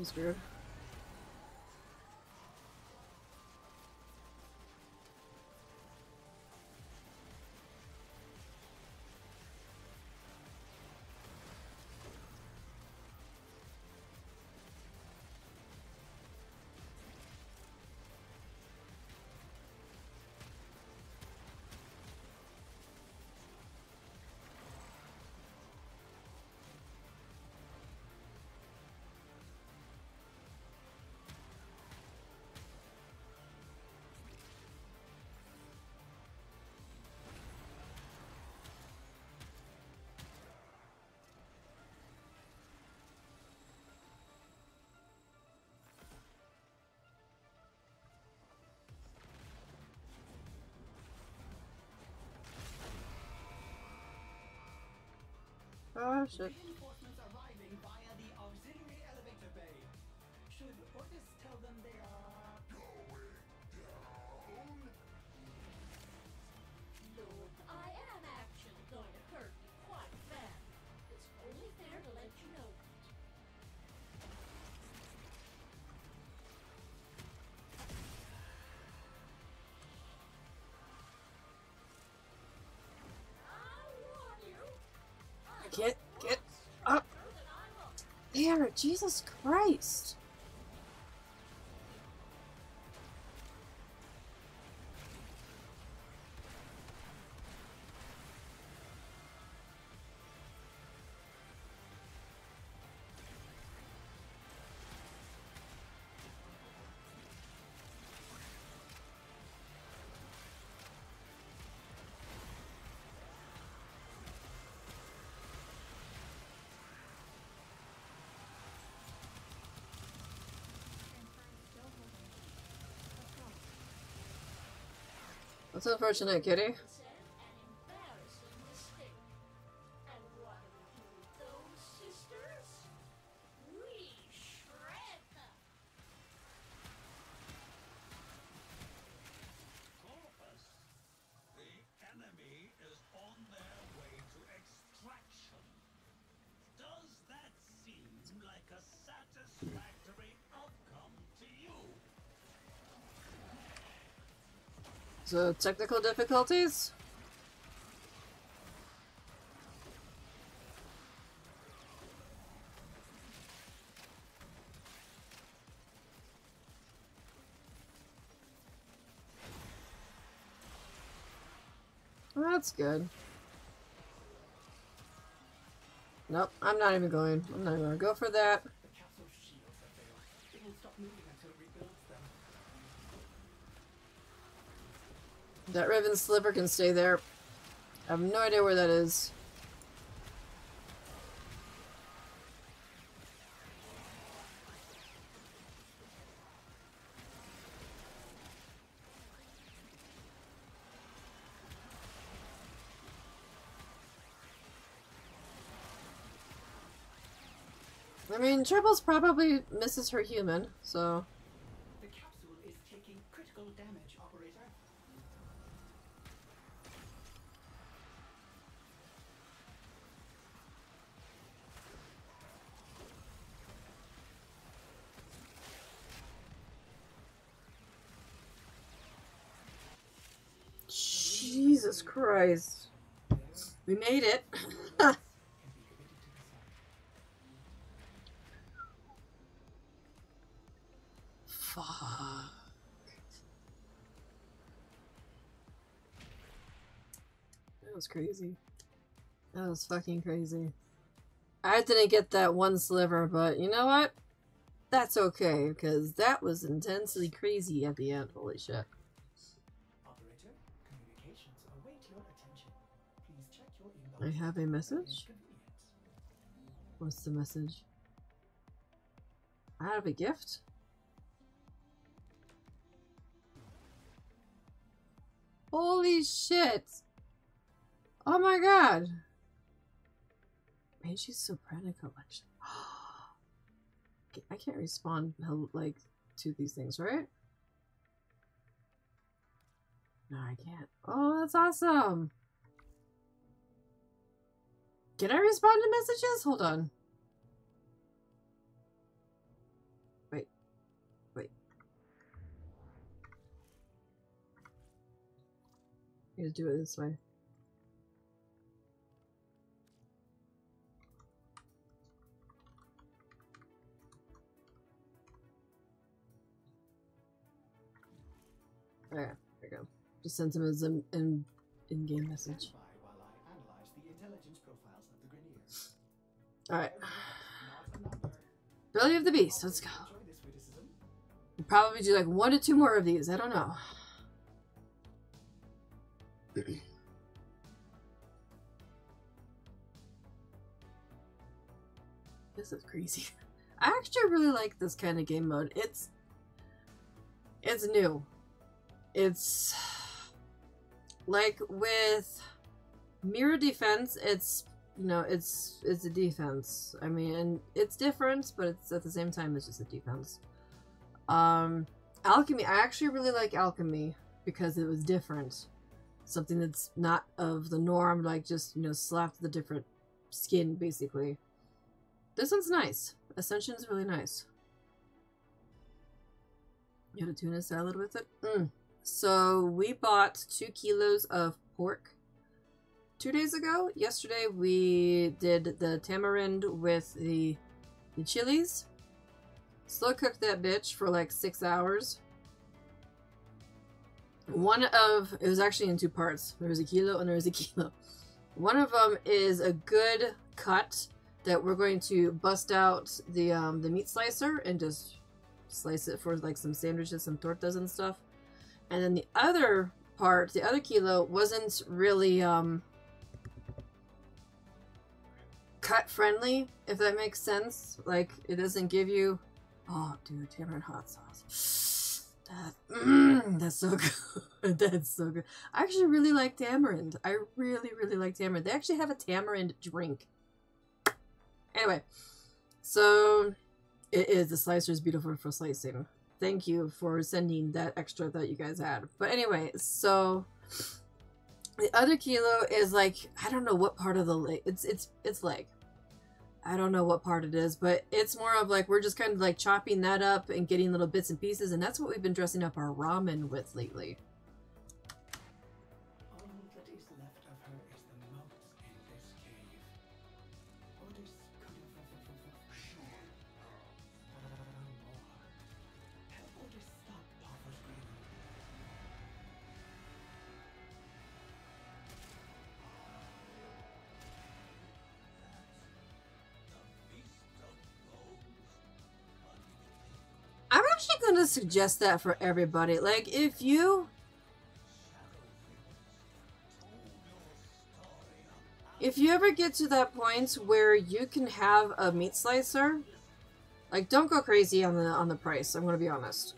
That's weird. Oh shit. Can't get up there. Jesus Christ. That's unfortunate, Kitty. Technical difficulties? That's good. Nope, I'm not even going. I'm not gonna go for that. That Riven sliver can stay there. I have no idea where that is. I mean, Triples probably misses her human, so... Christ. We made it. [LAUGHS] Fuck. That was crazy. That was fucking crazy. I didn't get that one sliver, but you know what? That's okay, because that was intensely crazy at the end. Holy shit. I have a message? What's the message? I have a gift? Holy shit! Oh my god! Meiji Soprano collection. [GASPS] I can't respond like to these things, right? No, I can't. Oh, that's awesome! Can I respond to messages? Hold on. Wait. Wait. I'm gonna do it this way. Okay, there we go. Just send him as an in, in-game message. Alright. Belly of the Beast, let's go. We'll probably do like one to two more of these. I don't know. [CLEARS THROAT] this is crazy. [LAUGHS] I actually really like this kind of game mode. It's it's new. It's [SIGHS] like with Mirror Defense, it's you know, it's it's a defense. I mean, it's different, but it's at the same time it's just a defense. Um, alchemy. I actually really like alchemy because it was different, something that's not of the norm. Like just you know, slapped the different skin basically. This one's nice. Ascension's really nice. You had a tuna salad with it. Mm. So we bought two kilos of pork two days ago. Yesterday we did the tamarind with the, the chilies. Slow cooked that bitch for like six hours. One of it was actually in two parts. There was a kilo and there was a [LAUGHS] kilo. One of them is a good cut that we're going to bust out the um, the meat slicer and just slice it for like some sandwiches, some tortas and stuff. And then the other part, the other kilo, wasn't really um, cut friendly, if that makes sense. Like, it doesn't give you. Oh, dude, tamarind hot sauce. [SIGHS] That, mm, that's so [LAUGHS] good. that's so good. I actually really like tamarind. I really, really like tamarind. They actually have a tamarind drink. Anyway, so it is. The slicer is beautiful for slicing. Thank you for sending that extra that you guys had. But anyway, so the other kilo is like I don't know what part of the leg. It's it's it's leg. I don't know what part it is, but it's more of like we're just kind of like chopping that up and getting little bits and pieces, and that's what we've been dressing up our ramen with lately. Suggest that for everybody. Like, if you. If you ever get to that point where you can have a meat slicer, like don't go crazy on the on the price. I'm going to be honest.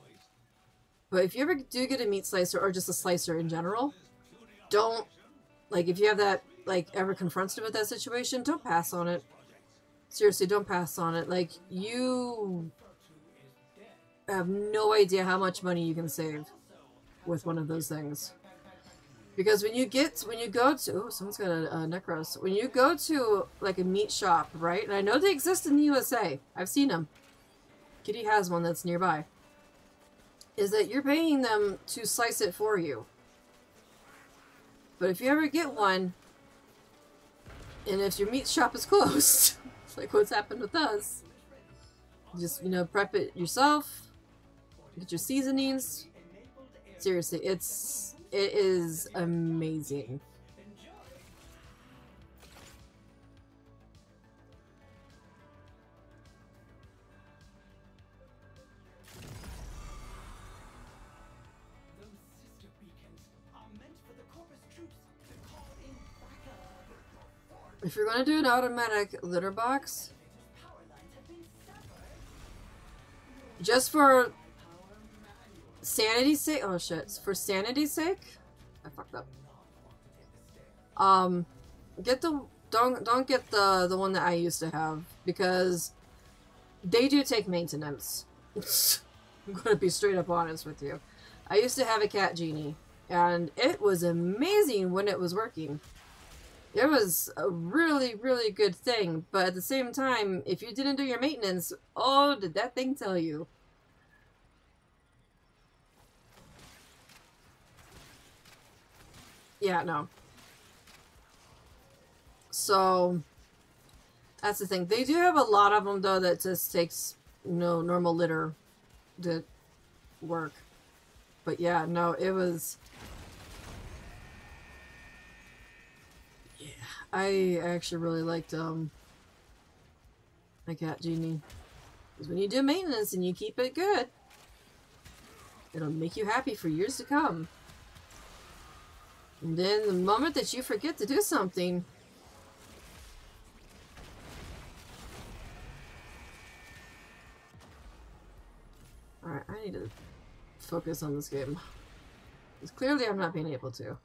But if you ever do get a meat slicer or just a slicer in general, don't like if you have that like ever confronted with that situation, don't pass on it. Seriously, don't pass on it. Like you have no idea how much money you can save with one of those things. Because when you get when you go to oh someone's got a, a Nekros. When you go to like a meat shop right? And I know they exist in the USA I've seen them Kitty has one that's nearby. Is that you're paying them to slice it for you. But if you ever get one and if your meat shop is [LAUGHS] closed like what's happened with us just you know prep it yourself get your seasonings. Seriously it's it is amazing. If you're gonna do an automatic litter box just for sanity's sake oh shit. For sanity's sake i fucked up. Um get the don't don't get the the one that i used to have because they do take maintenance. [LAUGHS] I'm gonna be straight up honest with you. I used to have a cat genie and it was amazing when it was working. It was a really really good thing but at the same time if you didn't do your maintenance oh did that thing tell you Yeah, no. So that's the thing. They do have a lot of them though that just takes know normal litter to work. But yeah, no, it was. Yeah, I actually really liked um my cat genie. Because when you do maintenance and you keep it good, it'll make you happy for years to come. And then the moment that you forget to do something, Alright, I need to focus on this game. Because clearly I'm not being able to.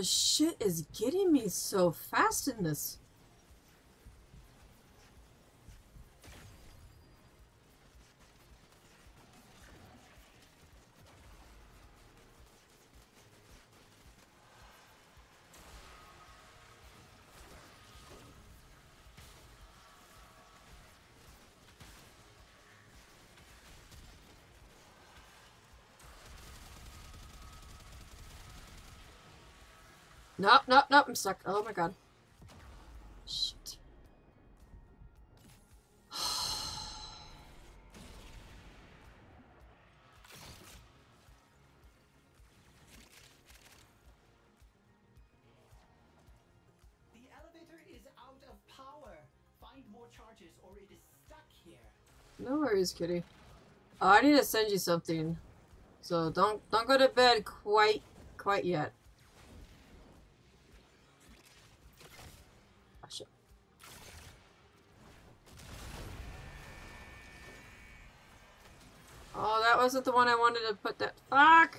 the shit is getting me so fast in this? Nope, nope, nope, I'm stuck. Oh my god. Shit. No worries, kitty. Oh, I need to send you something. So don't don't go to bed quite quite yet. Oh, that wasn't the one I wanted to put that- Fuck!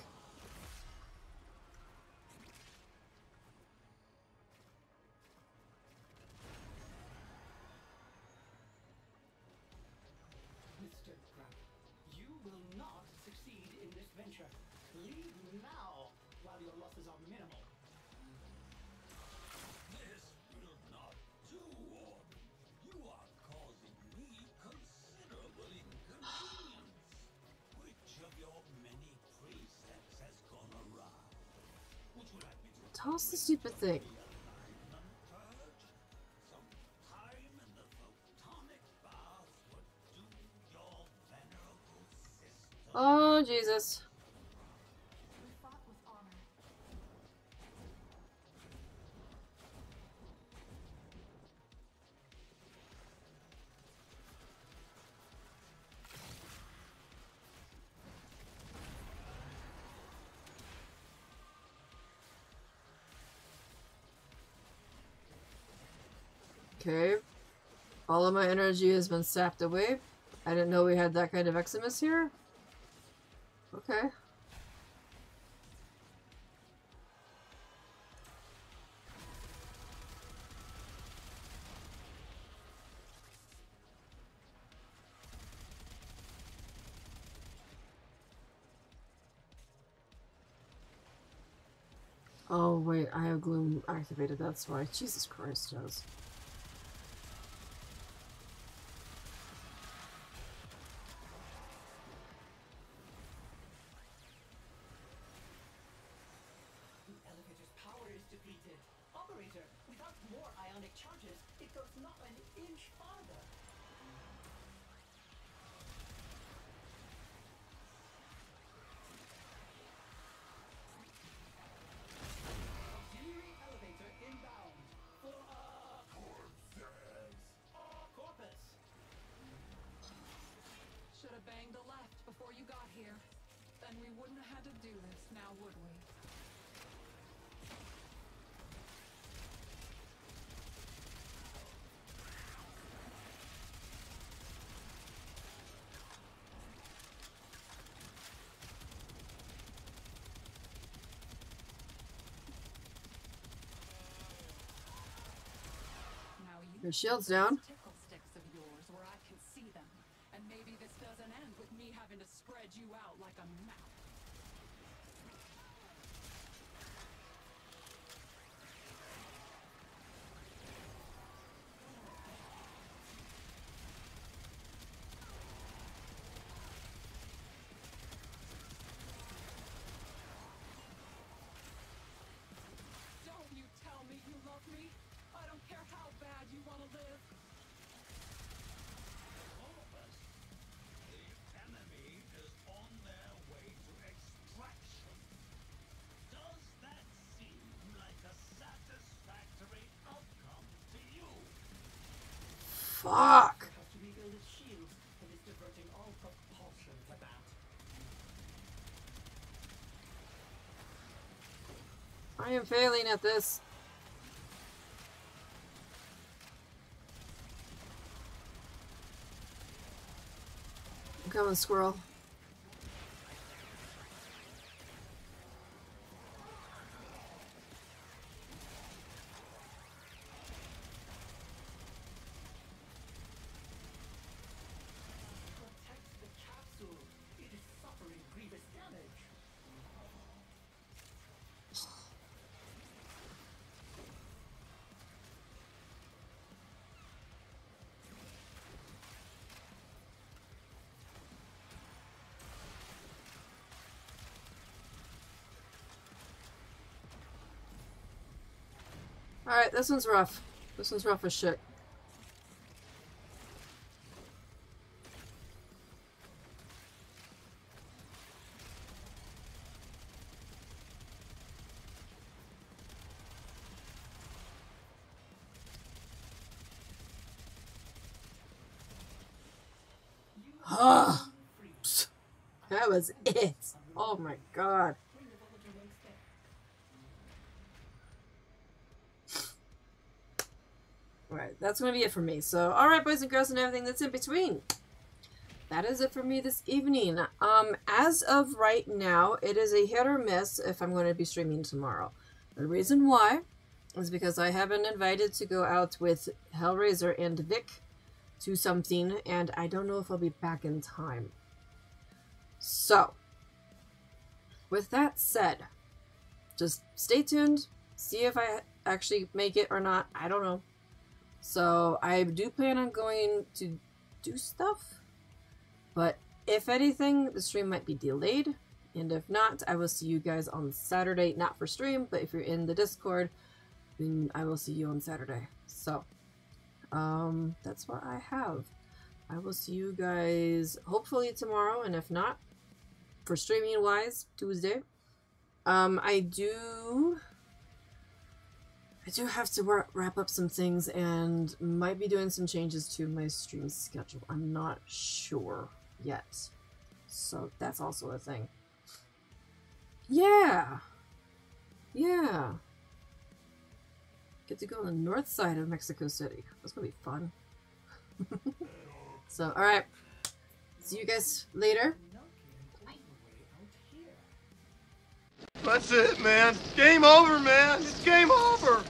Oh, Jesus. Okay. All of my energy has been sapped away. I didn't know we had that kind of Eximus here. Okay. Oh wait, I have gloom activated, that's why. Jesus Christ does. Your shield's down. I am failing at this. I'm coming, squirrel. This one's rough. This one's rough as shit. Ah, that was it. Oh my god. That's gonna be it for me. So, alright, boys and girls, and everything that's in between. That is it for me this evening. Um, as of right now, it is a hit or miss if I'm going to be streaming tomorrow. The reason why is because I have been invited to go out with Hellraiser and Vic to something, and I don't know if I'll be back in time. So, with that said, just stay tuned, see if I actually make it or not. I don't know. So, I do plan on going to do stuff, but if anything, the stream might be delayed. And if not, I will see you guys on Saturday. Not for stream, but if you're in the Discord, then I will see you on Saturday. So, um, that's what I have. I will see you guys hopefully tomorrow, and if not, for streaming wise, Tuesday. Um, I do. I do have to wrap up some things and might be doing some changes to my stream schedule. I'm not sure yet. So that's also a thing. Yeah. Yeah. Get to go on the north side of Mexico City. That's gonna be fun. [LAUGHS] so, alright. See you guys later. That's it, man. Game over, man. It's game over.